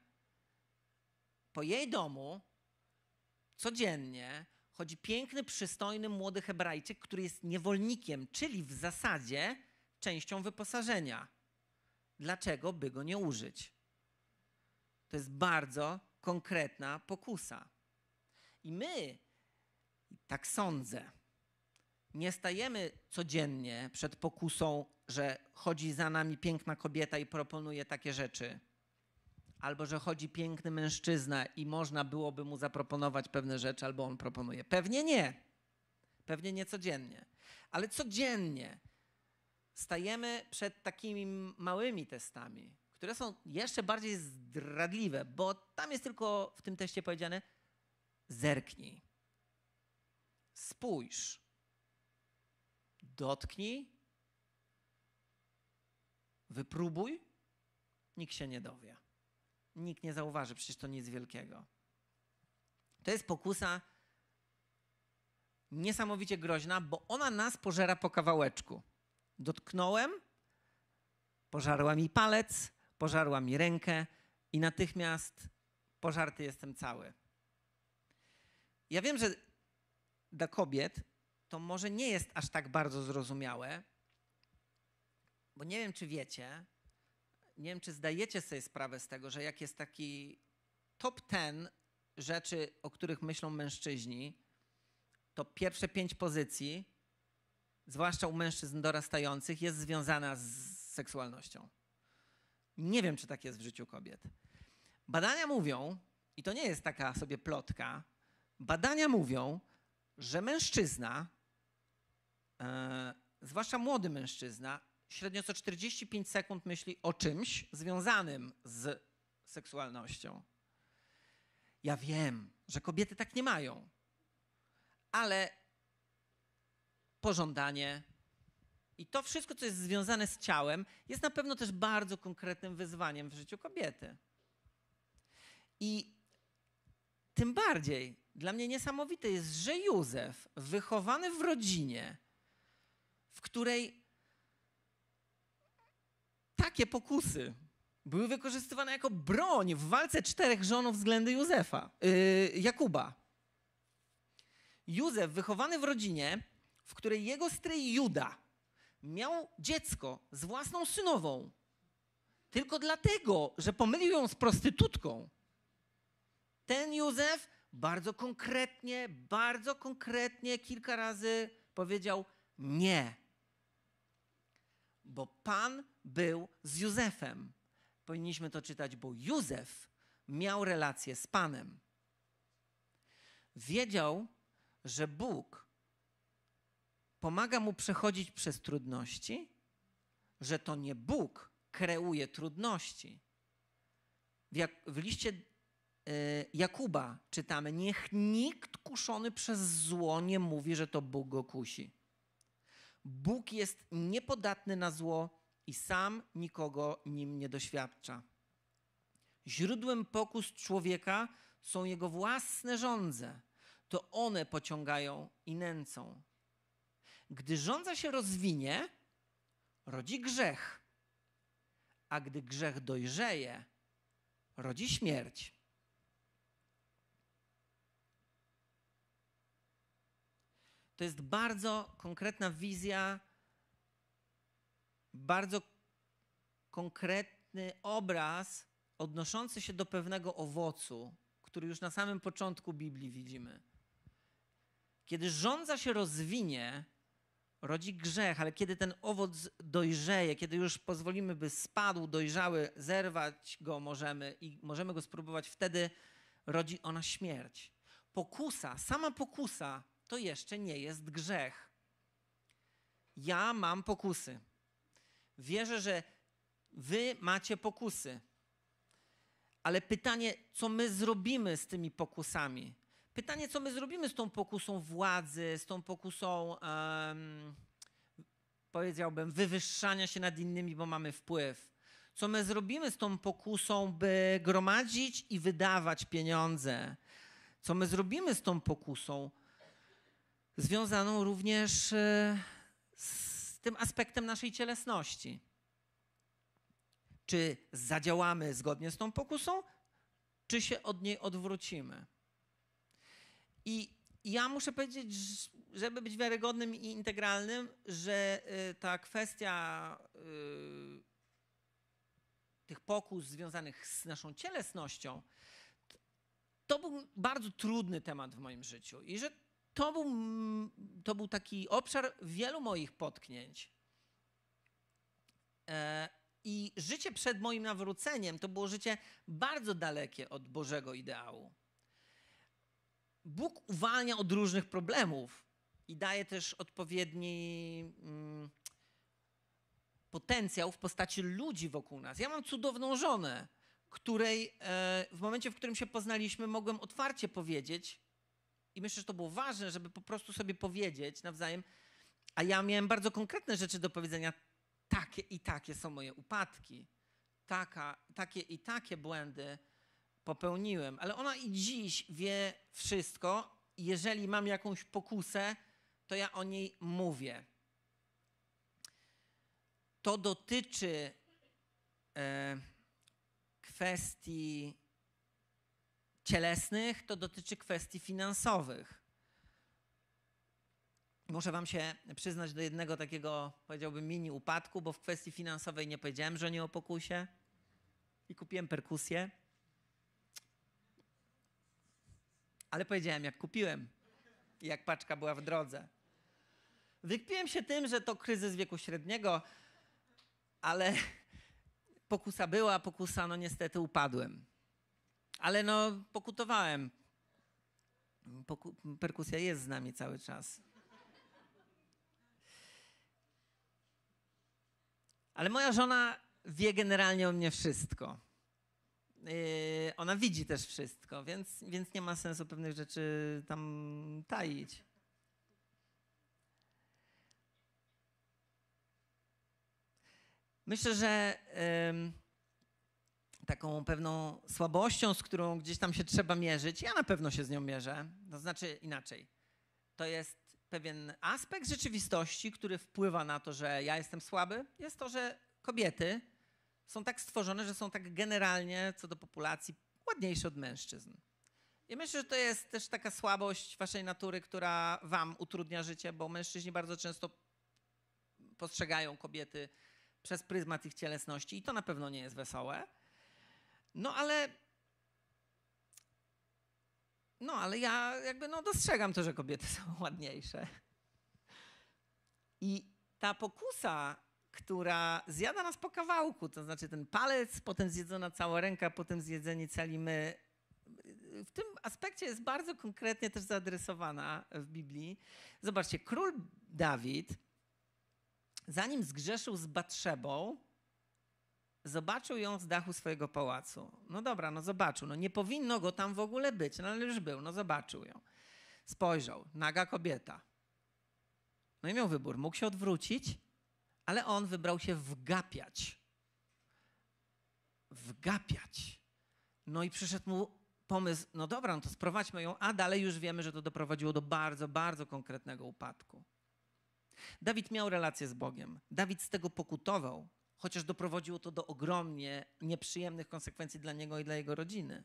Po jej domu codziennie chodzi piękny, przystojny, młody Hebrajczyk, który jest niewolnikiem, czyli w zasadzie częścią wyposażenia. Dlaczego by go nie użyć? To jest bardzo konkretna pokusa. I my, tak sądzę, nie stajemy codziennie przed pokusą, że chodzi za nami piękna kobieta i proponuje takie rzeczy albo że chodzi piękny mężczyzna i można byłoby mu zaproponować pewne rzeczy, albo on proponuje. Pewnie nie. Pewnie nie codziennie. Ale codziennie stajemy przed takimi małymi testami, które są jeszcze bardziej zdradliwe, bo tam jest tylko w tym teście powiedziane: zerknij, spójrz, dotknij, wypróbuj nikt się nie dowie. Nikt nie zauważy, przecież to nic wielkiego. To jest pokusa niesamowicie groźna, bo ona nas pożera po kawałeczku. Dotknąłem, pożarła mi palec, pożarła mi rękę i natychmiast pożarty jestem cały. Ja wiem, że dla kobiet to może nie jest aż tak bardzo zrozumiałe, bo nie wiem, czy wiecie, nie wiem, czy zdajecie sobie sprawę z tego, że jak jest taki top ten rzeczy, o których myślą mężczyźni, to pierwsze pięć pozycji, zwłaszcza u mężczyzn dorastających, jest związana z seksualnością. Nie wiem, czy tak jest w życiu kobiet. Badania mówią, i to nie jest taka sobie plotka, badania mówią, że mężczyzna, e, zwłaszcza młody mężczyzna, średnio co 45 sekund myśli o czymś związanym z seksualnością. Ja wiem, że kobiety tak nie mają, ale pożądanie i to wszystko, co jest związane z ciałem, jest na pewno też bardzo konkretnym wyzwaniem w życiu kobiety. I tym bardziej dla mnie niesamowite jest, że Józef, wychowany w rodzinie, w której takie pokusy były wykorzystywane jako broń w walce czterech żon względy Józefa, yy, Jakuba. Józef, wychowany w rodzinie, w której jego stryj Juda miał dziecko z własną synową, tylko dlatego, że pomylił ją z prostytutką. Ten Józef bardzo konkretnie, bardzo konkretnie kilka razy powiedział nie. Bo Pan był z Józefem. Powinniśmy to czytać, bo Józef miał relację z Panem. Wiedział, że Bóg pomaga mu przechodzić przez trudności, że to nie Bóg kreuje trudności. W, jak, w liście y, Jakuba czytamy: Niech nikt kuszony przez zło nie mówi, że to Bóg go kusi. Bóg jest niepodatny na zło i sam nikogo nim nie doświadcza. Źródłem pokus człowieka są jego własne żądze. To one pociągają i nęcą. Gdy żądza się rozwinie, rodzi grzech, a gdy grzech dojrzeje, rodzi śmierć. To jest bardzo konkretna wizja, bardzo konkretny obraz odnoszący się do pewnego owocu, który już na samym początku Biblii widzimy. Kiedy żądza się rozwinie, rodzi grzech, ale kiedy ten owoc dojrzeje, kiedy już pozwolimy, by spadł, dojrzały, zerwać go możemy i możemy go spróbować, wtedy rodzi ona śmierć. Pokusa, sama pokusa to jeszcze nie jest grzech. Ja mam pokusy. Wierzę, że wy macie pokusy. Ale pytanie, co my zrobimy z tymi pokusami? Pytanie, co my zrobimy z tą pokusą władzy, z tą pokusą, um, powiedziałbym, wywyższania się nad innymi, bo mamy wpływ. Co my zrobimy z tą pokusą, by gromadzić i wydawać pieniądze? Co my zrobimy z tą pokusą, związaną również e, z tym aspektem naszej cielesności? Czy zadziałamy zgodnie z tą pokusą, czy się od niej odwrócimy? I ja muszę powiedzieć, żeby być wiarygodnym i integralnym, że y, ta kwestia y, tych pokus związanych z naszą cielesnością, to był bardzo trudny temat w moim życiu. I że to był, to był taki obszar wielu moich potknięć. E, I życie przed moim nawróceniem to było życie bardzo dalekie od Bożego ideału. Bóg uwalnia od różnych problemów i daje też odpowiedni mm, potencjał w postaci ludzi wokół nas. Ja mam cudowną żonę, której e, w momencie, w którym się poznaliśmy, mogłem otwarcie powiedzieć, i myślę, że to było ważne, żeby po prostu sobie powiedzieć nawzajem, a ja miałem bardzo konkretne rzeczy do powiedzenia. Takie i takie są moje upadki. taka, takie i takie błędy popełniłem. Ale ona i dziś wie wszystko. Jeżeli mam jakąś pokusę, to ja o niej mówię. To dotyczy e, kwestii cielesnych, to dotyczy kwestii finansowych. Muszę Wam się przyznać do jednego takiego, powiedziałbym, mini upadku, bo w kwestii finansowej nie powiedziałem żonie o pokusie i kupiłem perkusję. Ale powiedziałem, jak kupiłem i jak paczka była w drodze. Wykpiłem się tym, że to kryzys wieku średniego, ale pokusa była, pokusa, no niestety upadłem. Ale no, pokutowałem. Poku perkusja jest z nami cały czas. Ale moja żona wie generalnie o mnie wszystko. Yy, ona widzi też wszystko, więc, więc nie ma sensu pewnych rzeczy tam taić. Myślę, że yy, taką pewną słabością, z którą gdzieś tam się trzeba mierzyć, ja na pewno się z nią mierzę, to znaczy inaczej. To jest pewien aspekt rzeczywistości, który wpływa na to, że ja jestem słaby, jest to, że kobiety są tak stworzone, że są tak generalnie co do populacji ładniejsze od mężczyzn. I myślę, że to jest też taka słabość waszej natury, która wam utrudnia życie, bo mężczyźni bardzo często postrzegają kobiety przez pryzmat ich cielesności i to na pewno nie jest wesołe. No ale no, ale ja jakby no dostrzegam to, że kobiety są ładniejsze. I ta pokusa, która zjada nas po kawałku, to znaczy ten palec, potem zjedzona cała ręka, potem zjedzenie cali my, w tym aspekcie jest bardzo konkretnie też zaadresowana w Biblii. Zobaczcie, król Dawid, zanim zgrzeszył z Batrzebą, zobaczył ją z dachu swojego pałacu. No dobra, no zobaczył. No nie powinno go tam w ogóle być, no ale już był, no zobaczył ją. Spojrzał, naga kobieta. No i miał wybór. Mógł się odwrócić, ale on wybrał się wgapiać. Wgapiać. No i przyszedł mu pomysł, no dobra, no to sprowadźmy ją, a dalej już wiemy, że to doprowadziło do bardzo, bardzo konkretnego upadku. Dawid miał relację z Bogiem. Dawid z tego pokutował chociaż doprowadziło to do ogromnie nieprzyjemnych konsekwencji dla niego i dla jego rodziny.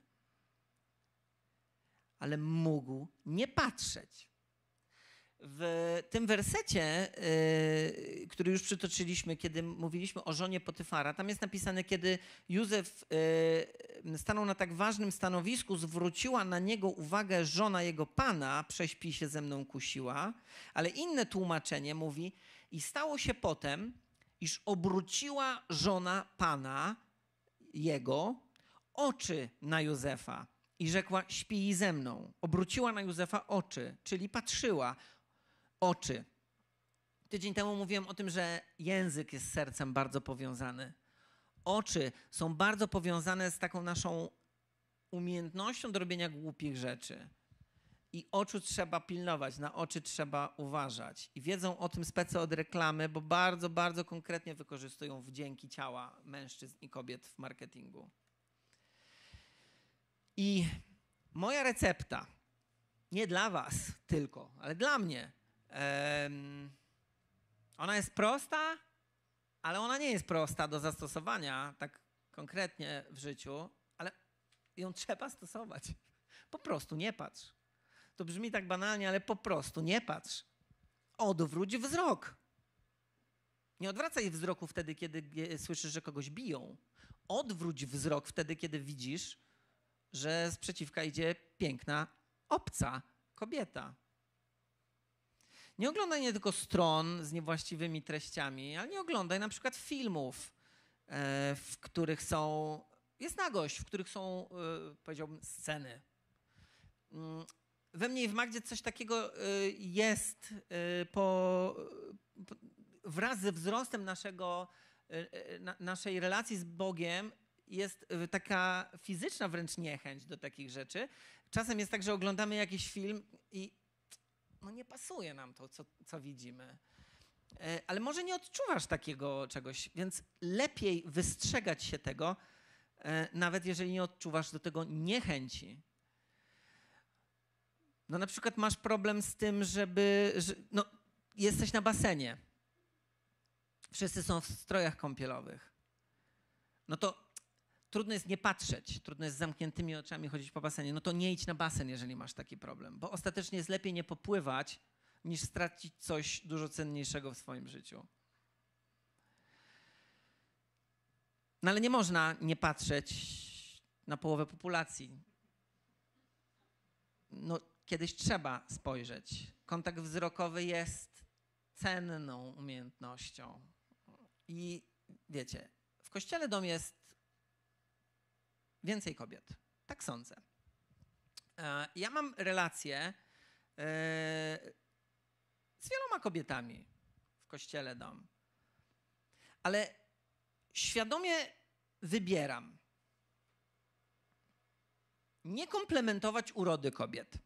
Ale mógł nie patrzeć. W tym wersecie, yy, który już przytoczyliśmy, kiedy mówiliśmy o żonie Potyfara, tam jest napisane, kiedy Józef yy, stanął na tak ważnym stanowisku, zwróciła na niego uwagę żona jego pana, prześpi się ze mną kusiła, ale inne tłumaczenie mówi, i stało się potem, iż obróciła żona Pana, jego, oczy na Józefa i rzekła, śpij ze mną. Obróciła na Józefa oczy, czyli patrzyła, oczy. Tydzień temu mówiłem o tym, że język jest sercem bardzo powiązany. Oczy są bardzo powiązane z taką naszą umiejętnością do robienia głupich rzeczy. I oczu trzeba pilnować, na oczy trzeba uważać. I wiedzą o tym specy od reklamy, bo bardzo, bardzo konkretnie wykorzystują wdzięki ciała mężczyzn i kobiet w marketingu. I moja recepta, nie dla Was tylko, ale dla mnie, ona jest prosta, ale ona nie jest prosta do zastosowania tak konkretnie w życiu, ale ją trzeba stosować. Po prostu nie patrz. To brzmi tak banalnie, ale po prostu nie patrz. Odwróć wzrok. Nie odwracaj wzroku wtedy, kiedy słyszysz, że kogoś biją. Odwróć wzrok wtedy, kiedy widzisz, że z przeciwka idzie piękna, obca kobieta. Nie oglądaj nie tylko stron z niewłaściwymi treściami, ale nie oglądaj na przykład filmów, e, w których są. Jest nagość, w których są, e, powiedziałbym, sceny. We mnie i w Magdzie coś takiego y, jest y, po, wraz ze wzrostem naszego, y, naszej relacji z Bogiem jest taka fizyczna wręcz niechęć do takich rzeczy. Czasem jest tak, że oglądamy jakiś film i no nie pasuje nam to, co, co widzimy. E, ale może nie odczuwasz takiego czegoś, więc lepiej wystrzegać się tego, e, nawet jeżeli nie odczuwasz do tego niechęci. No na przykład masz problem z tym, żeby, że, no, jesteś na basenie. Wszyscy są w strojach kąpielowych. No to trudno jest nie patrzeć, trudno jest z zamkniętymi oczami chodzić po basenie. No to nie idź na basen, jeżeli masz taki problem, bo ostatecznie jest lepiej nie popływać, niż stracić coś dużo cenniejszego w swoim życiu. No ale nie można nie patrzeć na połowę populacji. No, kiedyś trzeba spojrzeć. Kontakt wzrokowy jest cenną umiejętnością. I wiecie, w kościele dom jest więcej kobiet. Tak sądzę. E, ja mam relację e, z wieloma kobietami w kościele dom. Ale świadomie wybieram nie komplementować urody kobiet,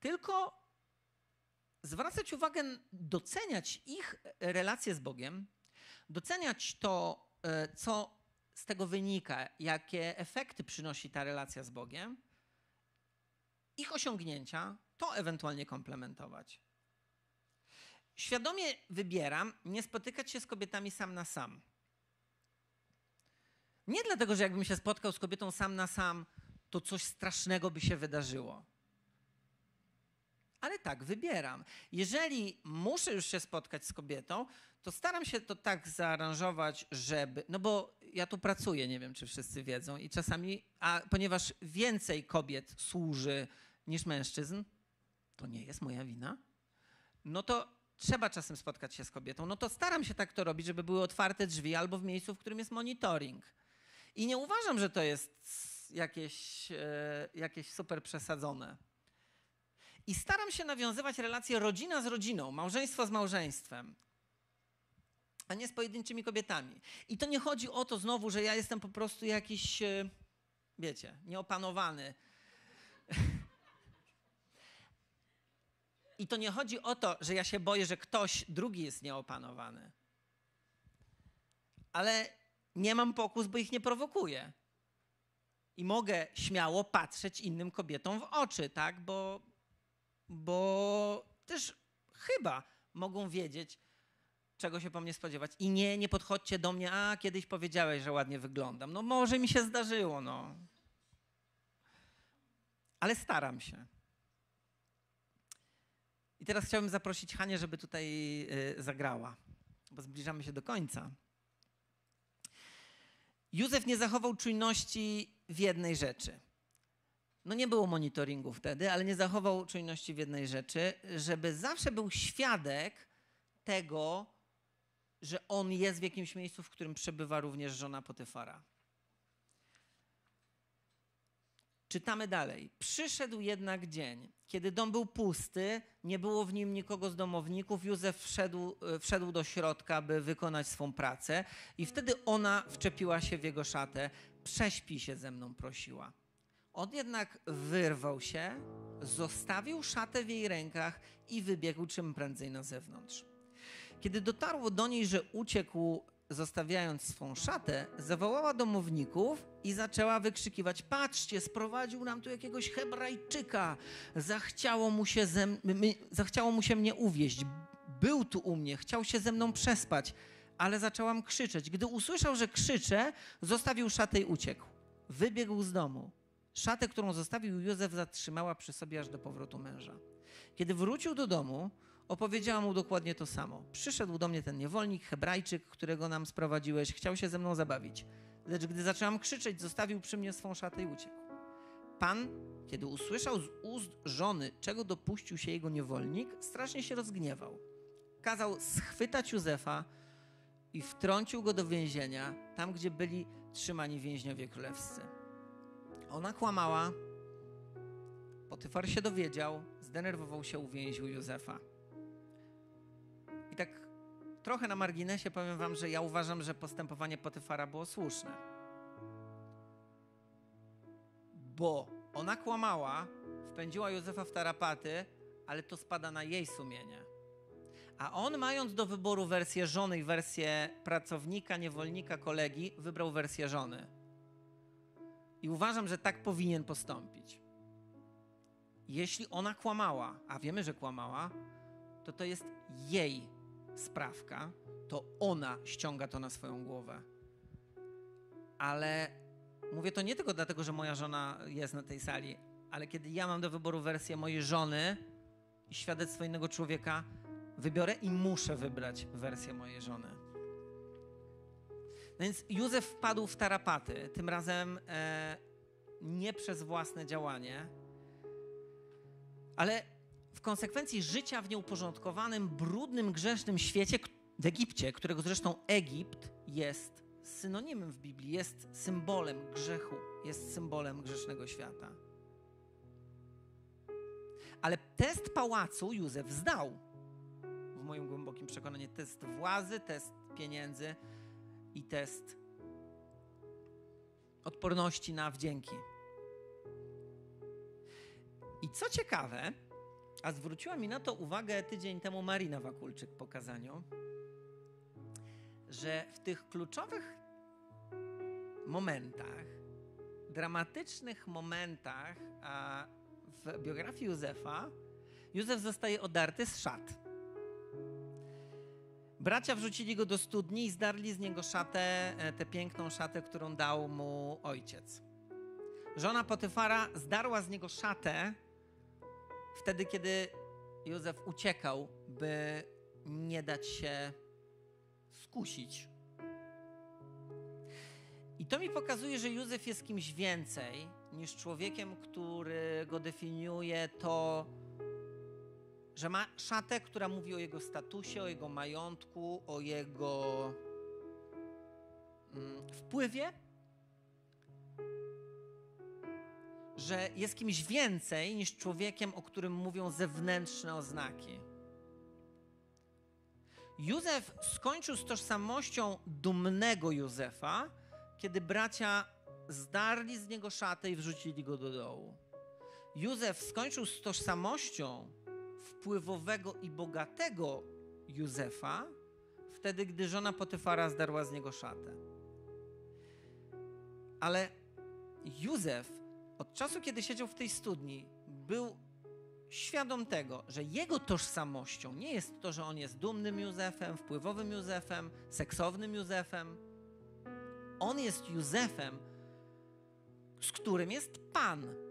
tylko zwracać uwagę, doceniać ich relacje z Bogiem, doceniać to, e, co z tego wynika, jakie efekty przynosi ta relacja z Bogiem, ich osiągnięcia, to ewentualnie komplementować. Świadomie wybieram nie spotykać się z kobietami sam na sam. Nie dlatego, że jakbym się spotkał z kobietą sam na sam, to coś strasznego by się wydarzyło. Ale tak, wybieram. Jeżeli muszę już się spotkać z kobietą, to staram się to tak zaaranżować, żeby. No bo ja tu pracuję, nie wiem, czy wszyscy wiedzą, i czasami, a ponieważ więcej kobiet służy niż mężczyzn, to nie jest moja wina, no to trzeba czasem spotkać się z kobietą. No to staram się tak to robić, żeby były otwarte drzwi albo w miejscu, w którym jest monitoring. I nie uważam, że to jest jakieś, e, jakieś super przesadzone. I staram się nawiązywać relacje rodzina z rodziną, małżeństwo z małżeństwem, a nie z pojedynczymi kobietami. I to nie chodzi o to znowu, że ja jestem po prostu jakiś, e, wiecie, nieopanowany. I to nie chodzi o to, że ja się boję, że ktoś drugi jest nieopanowany. Ale nie mam pokus, bo ich nie prowokuję. I mogę śmiało patrzeć innym kobietom w oczy, tak? Bo, bo też chyba mogą wiedzieć, czego się po mnie spodziewać. I nie, nie podchodźcie do mnie, a kiedyś powiedziałeś, że ładnie wyglądam. No może mi się zdarzyło, no. Ale staram się. I teraz chciałbym zaprosić Hanię, żeby tutaj y, zagrała, bo zbliżamy się do końca. Józef nie zachował czujności w jednej rzeczy. No nie było monitoringu wtedy, ale nie zachował czujności w jednej rzeczy, żeby zawsze był świadek tego, że on jest w jakimś miejscu, w którym przebywa również żona Potyfara. Czytamy dalej. Przyszedł jednak dzień, kiedy dom był pusty, nie było w nim nikogo z domowników. Józef wszedł, e, wszedł do środka, by wykonać swą pracę, i wtedy ona wczepiła się w jego szatę. Prześpi się ze mną, prosiła. On jednak wyrwał się, zostawił szatę w jej rękach i wybiegł czym prędzej na zewnątrz. Kiedy dotarło do niej, że uciekł zostawiając swą szatę, zawołała domowników i zaczęła wykrzykiwać: Patrzcie, sprowadził nam tu jakiegoś Hebrajczyka. Zachciało mu się, ze, zachciało mu się mnie uwieść. Był tu u mnie, chciał się ze mną przespać, ale zaczęłam krzyczeć. Gdy usłyszał, że krzyczę, zostawił szatę i uciekł. Wybiegł z domu. Szatę, którą zostawił Józef, zatrzymała przy sobie aż do powrotu męża. Kiedy wrócił do domu, opowiedziała mu dokładnie to samo. Przyszedł do mnie ten niewolnik, Hebrajczyk, którego nam sprowadziłeś, chciał się ze mną zabawić. Lecz gdy zaczęłam krzyczeć, zostawił przy mnie swą szatę i uciekł. Pan, kiedy usłyszał z ust żony, czego dopuścił się jego niewolnik, strasznie się rozgniewał. Kazał schwytać Józefa i wtrącił go do więzienia, tam gdzie byli trzymani więźniowie królewscy. Ona kłamała, Potyfar się dowiedział, zdenerwował się, uwięził Józefa tak trochę na marginesie powiem wam, że ja uważam, że postępowanie Potyfara było słuszne. Bo ona kłamała, wpędziła Józefa w tarapaty, ale to spada na jej sumienie. A on, mając do wyboru wersję żony i wersję pracownika, niewolnika, kolegi, wybrał wersję żony. I uważam, że tak powinien postąpić. Jeśli ona kłamała, a wiemy, że kłamała, to to jest jej sprawka, to ona ściąga to na swoją głowę. Ale mówię to nie tylko dlatego, że moja żona jest na tej sali, ale kiedy ja mam do wyboru wersję mojej żony i świadectwo innego człowieka, wybiorę i muszę wybrać wersję mojej żony. No więc Józef wpadł w tarapaty, tym razem e, nie przez własne działanie, ale w konsekwencji życia w nieuporządkowanym, brudnym, grzesznym świecie w Egipcie, którego zresztą Egipt jest synonimem w Biblii, jest symbolem grzechu, jest symbolem grzesznego świata. Ale test pałacu Józef zdał. W moim głębokim przekonaniu test władzy, test pieniędzy i test odporności na wdzięki. I co ciekawe, a zwróciła mi na to uwagę tydzień temu Marina Wakulczyk po kazaniu, że w tych kluczowych momentach, dramatycznych momentach w biografii Józefa, Józef zostaje odarty z szat. Bracia wrzucili go do studni i zdarli z niego szatę, e, tę piękną szatę, którą dał mu ojciec. Żona Potyfara zdarła z niego szatę wtedy, kiedy Józef uciekał, by nie dać się skusić. I to mi pokazuje, że Józef jest kimś więcej niż człowiekiem, który go definiuje to, że ma szatę, która mówi o jego statusie, o jego majątku, o jego mm, wpływie, że jest kimś więcej niż człowiekiem, o którym mówią zewnętrzne oznaki. Józef skończył z tożsamością dumnego Józefa, kiedy bracia zdarli z niego szatę i wrzucili go do dołu. Józef skończył z tożsamością wpływowego i bogatego Józefa, wtedy, gdy żona Potyfara zdarła z niego szatę. Ale Józef od czasu, kiedy siedział w tej studni, był świadom tego, że jego tożsamością nie jest to, że on jest dumnym Józefem, wpływowym Józefem, seksownym Józefem. On jest Józefem, z którym jest Pan.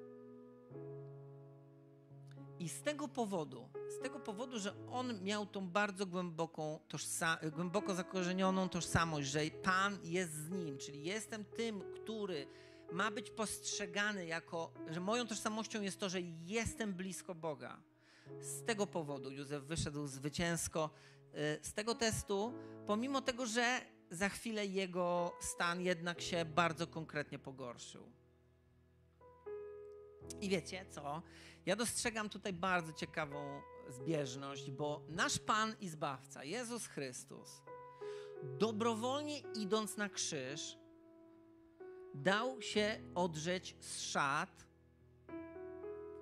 I z tego powodu, z tego powodu, że on miał tą bardzo głęboką, tożsa- głęboko zakorzenioną tożsamość, że Pan jest z nim, czyli jestem tym, który ma być postrzegany jako, że moją tożsamością jest to, że jestem blisko Boga. Z tego powodu Józef wyszedł zwycięsko y, z tego testu, pomimo tego, że za chwilę jego stan jednak się bardzo konkretnie pogorszył. I wiecie co? Ja dostrzegam tutaj bardzo ciekawą zbieżność, bo nasz Pan i Zbawca, Jezus Chrystus, dobrowolnie idąc na krzyż, dał się odrzeć z szat,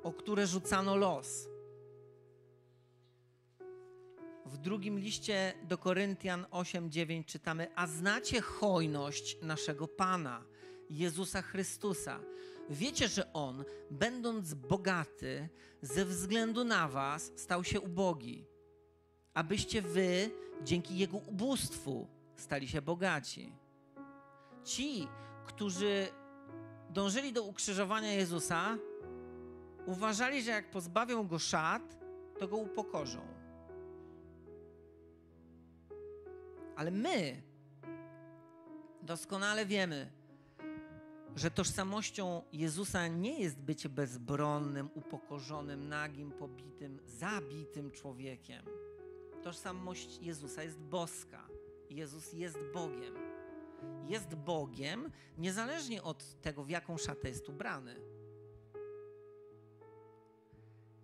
o które rzucano los. W drugim liście do Koryntian 8:9 czytamy: A znacie hojność naszego Pana, Jezusa Chrystusa. Wiecie, że On, będąc bogaty, ze względu na Was stał się ubogi, abyście Wy dzięki Jego ubóstwu stali się bogaci. Ci, którzy dążyli do ukrzyżowania Jezusa, uważali, że jak pozbawią go szat, to go upokorzą. Ale my doskonale wiemy, że tożsamością Jezusa nie jest bycie bezbronnym, upokorzonym, nagim, pobitym, zabitym człowiekiem. Tożsamość Jezusa jest boska. Jezus jest Bogiem jest Bogiem, niezależnie od tego, w jaką szatę jest ubrany.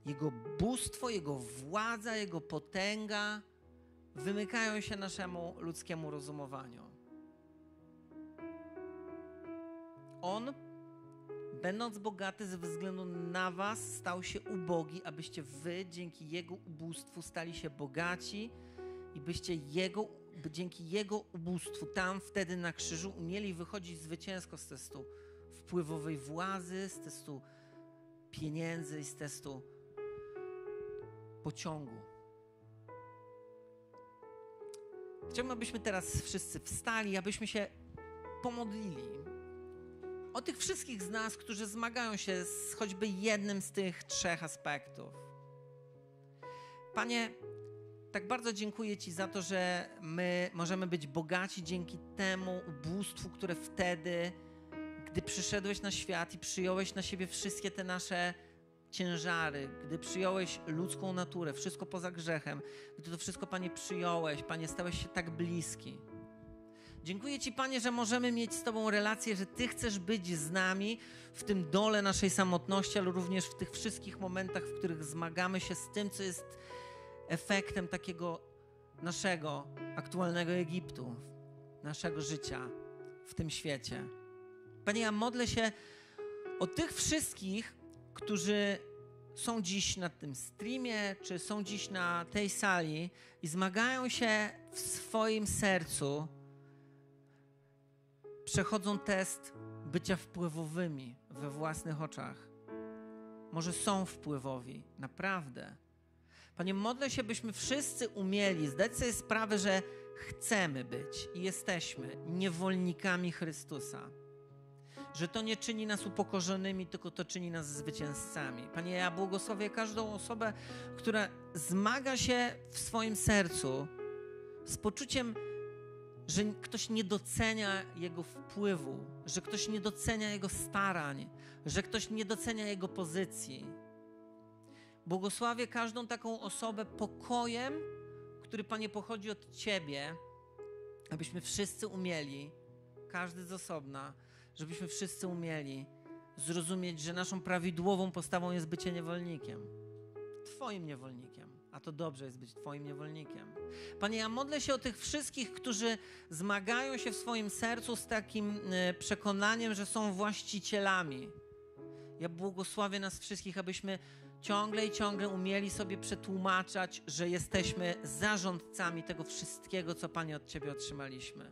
Jego bóstwo, Jego władza, Jego potęga wymykają się naszemu ludzkiemu rozumowaniu. On, będąc bogaty ze względu na Was, stał się ubogi, abyście Wy dzięki Jego ubóstwu stali się bogaci i byście Jego, by dzięki Jego ubóstwu tam wtedy na krzyżu umieli wychodzić zwycięsko z testu wpływowej władzy, z testu pieniędzy i z testu pociągu. Chciałbym, abyśmy teraz wszyscy wstali, abyśmy się pomodlili o tych wszystkich z nas, którzy zmagają się z choćby jednym z tych trzech aspektów. Panie, tak bardzo dziękuję Ci za to, że my możemy być bogaci dzięki temu ubóstwu, które wtedy, gdy przyszedłeś na świat i przyjąłeś na siebie wszystkie te nasze ciężary, gdy przyjąłeś ludzką naturę, wszystko poza grzechem, gdy to wszystko, Panie, przyjąłeś, Panie, stałeś się tak bliski. Dziękuję Ci, Panie, że możemy mieć z Tobą relację, że Ty chcesz być z nami w tym dole naszej samotności, ale również w tych wszystkich momentach, w których zmagamy się z tym, co jest efektem takiego naszego aktualnego Egiptu, naszego życia w tym świecie. Panie, ja modlę się o tych wszystkich, którzy są dziś na tym streamie, czy są dziś na tej sali i zmagają się w swoim sercu, przechodzą test bycia wpływowymi we własnych oczach. Może są wpływowi, naprawdę. Panie, modlę się, byśmy wszyscy umieli zdać sobie sprawę, że chcemy być i jesteśmy niewolnikami Chrystusa. Że to nie czyni nas upokorzonymi, tylko to czyni nas zwycięzcami. Panie, ja błogosławię każdą osobę, która zmaga się w swoim sercu z poczuciem, że ktoś nie docenia jego wpływu, że ktoś nie docenia jego starań, że ktoś nie docenia jego pozycji. Błogosławię każdą taką osobę pokojem, który, Panie, pochodzi od Ciebie, abyśmy wszyscy umieli, każdy z osobna, żebyśmy wszyscy umieli zrozumieć, że naszą prawidłową postawą jest bycie niewolnikiem. Twoim niewolnikiem a to dobrze jest być Twoim niewolnikiem. Panie, ja modlę się o tych wszystkich, którzy zmagają się w swoim sercu z takim e, przekonaniem, że są właścicielami. Ja błogosławię nas wszystkich, abyśmy ciągle i ciągle umieli sobie przetłumaczać, że jesteśmy zarządcami tego wszystkiego, co Panie od Ciebie otrzymaliśmy.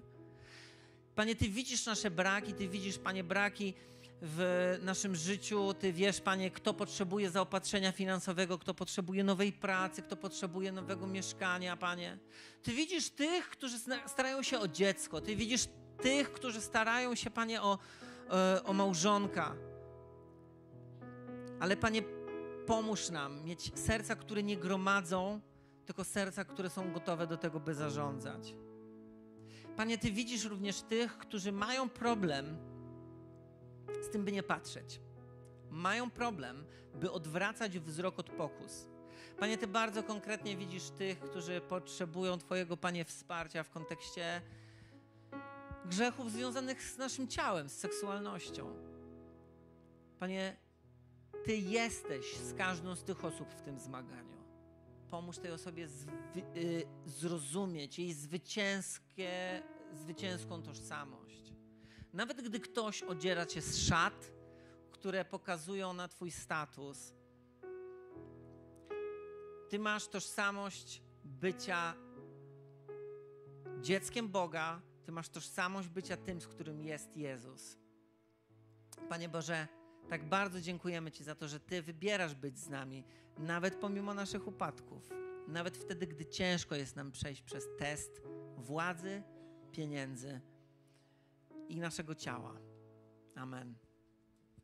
Panie, Ty widzisz nasze braki, Ty widzisz, Panie, braki w naszym życiu. Ty wiesz, Panie, kto potrzebuje zaopatrzenia finansowego, kto potrzebuje nowej pracy, kto potrzebuje nowego mieszkania, Panie. Ty widzisz tych, którzy starają się o dziecko. Ty widzisz tych, którzy starają się, Panie, o, e, o małżonka. Ale, Panie, pomóż nam mieć serca, które nie gromadzą, tylko serca, które są gotowe do tego, by zarządzać. Panie, Ty widzisz również tych, którzy mają problem z tym, by nie patrzeć. Mają problem, by odwracać wzrok od pokus. Panie, Ty bardzo konkretnie widzisz tych, którzy potrzebują Twojego, Panie, wsparcia w kontekście grzechów związanych z naszym ciałem, z seksualnością. Panie, Ty jesteś z każdą z tych osób w tym zmaganiu. Pomóż tej osobie y, zrozumieć jej zwycięskie, zwycięską tożsamość. Nawet gdy ktoś odziera cię z szat, które pokazują na twój status, ty masz tożsamość bycia dzieckiem Boga, ty masz tożsamość bycia tym, z którym jest Jezus. Panie Boże, tak bardzo dziękujemy Ci za to, że Ty wybierasz być z nami, nawet pomimo naszych upadków, nawet wtedy, gdy ciężko jest nam przejść przez test władzy, pieniędzy i naszego ciała. Amen.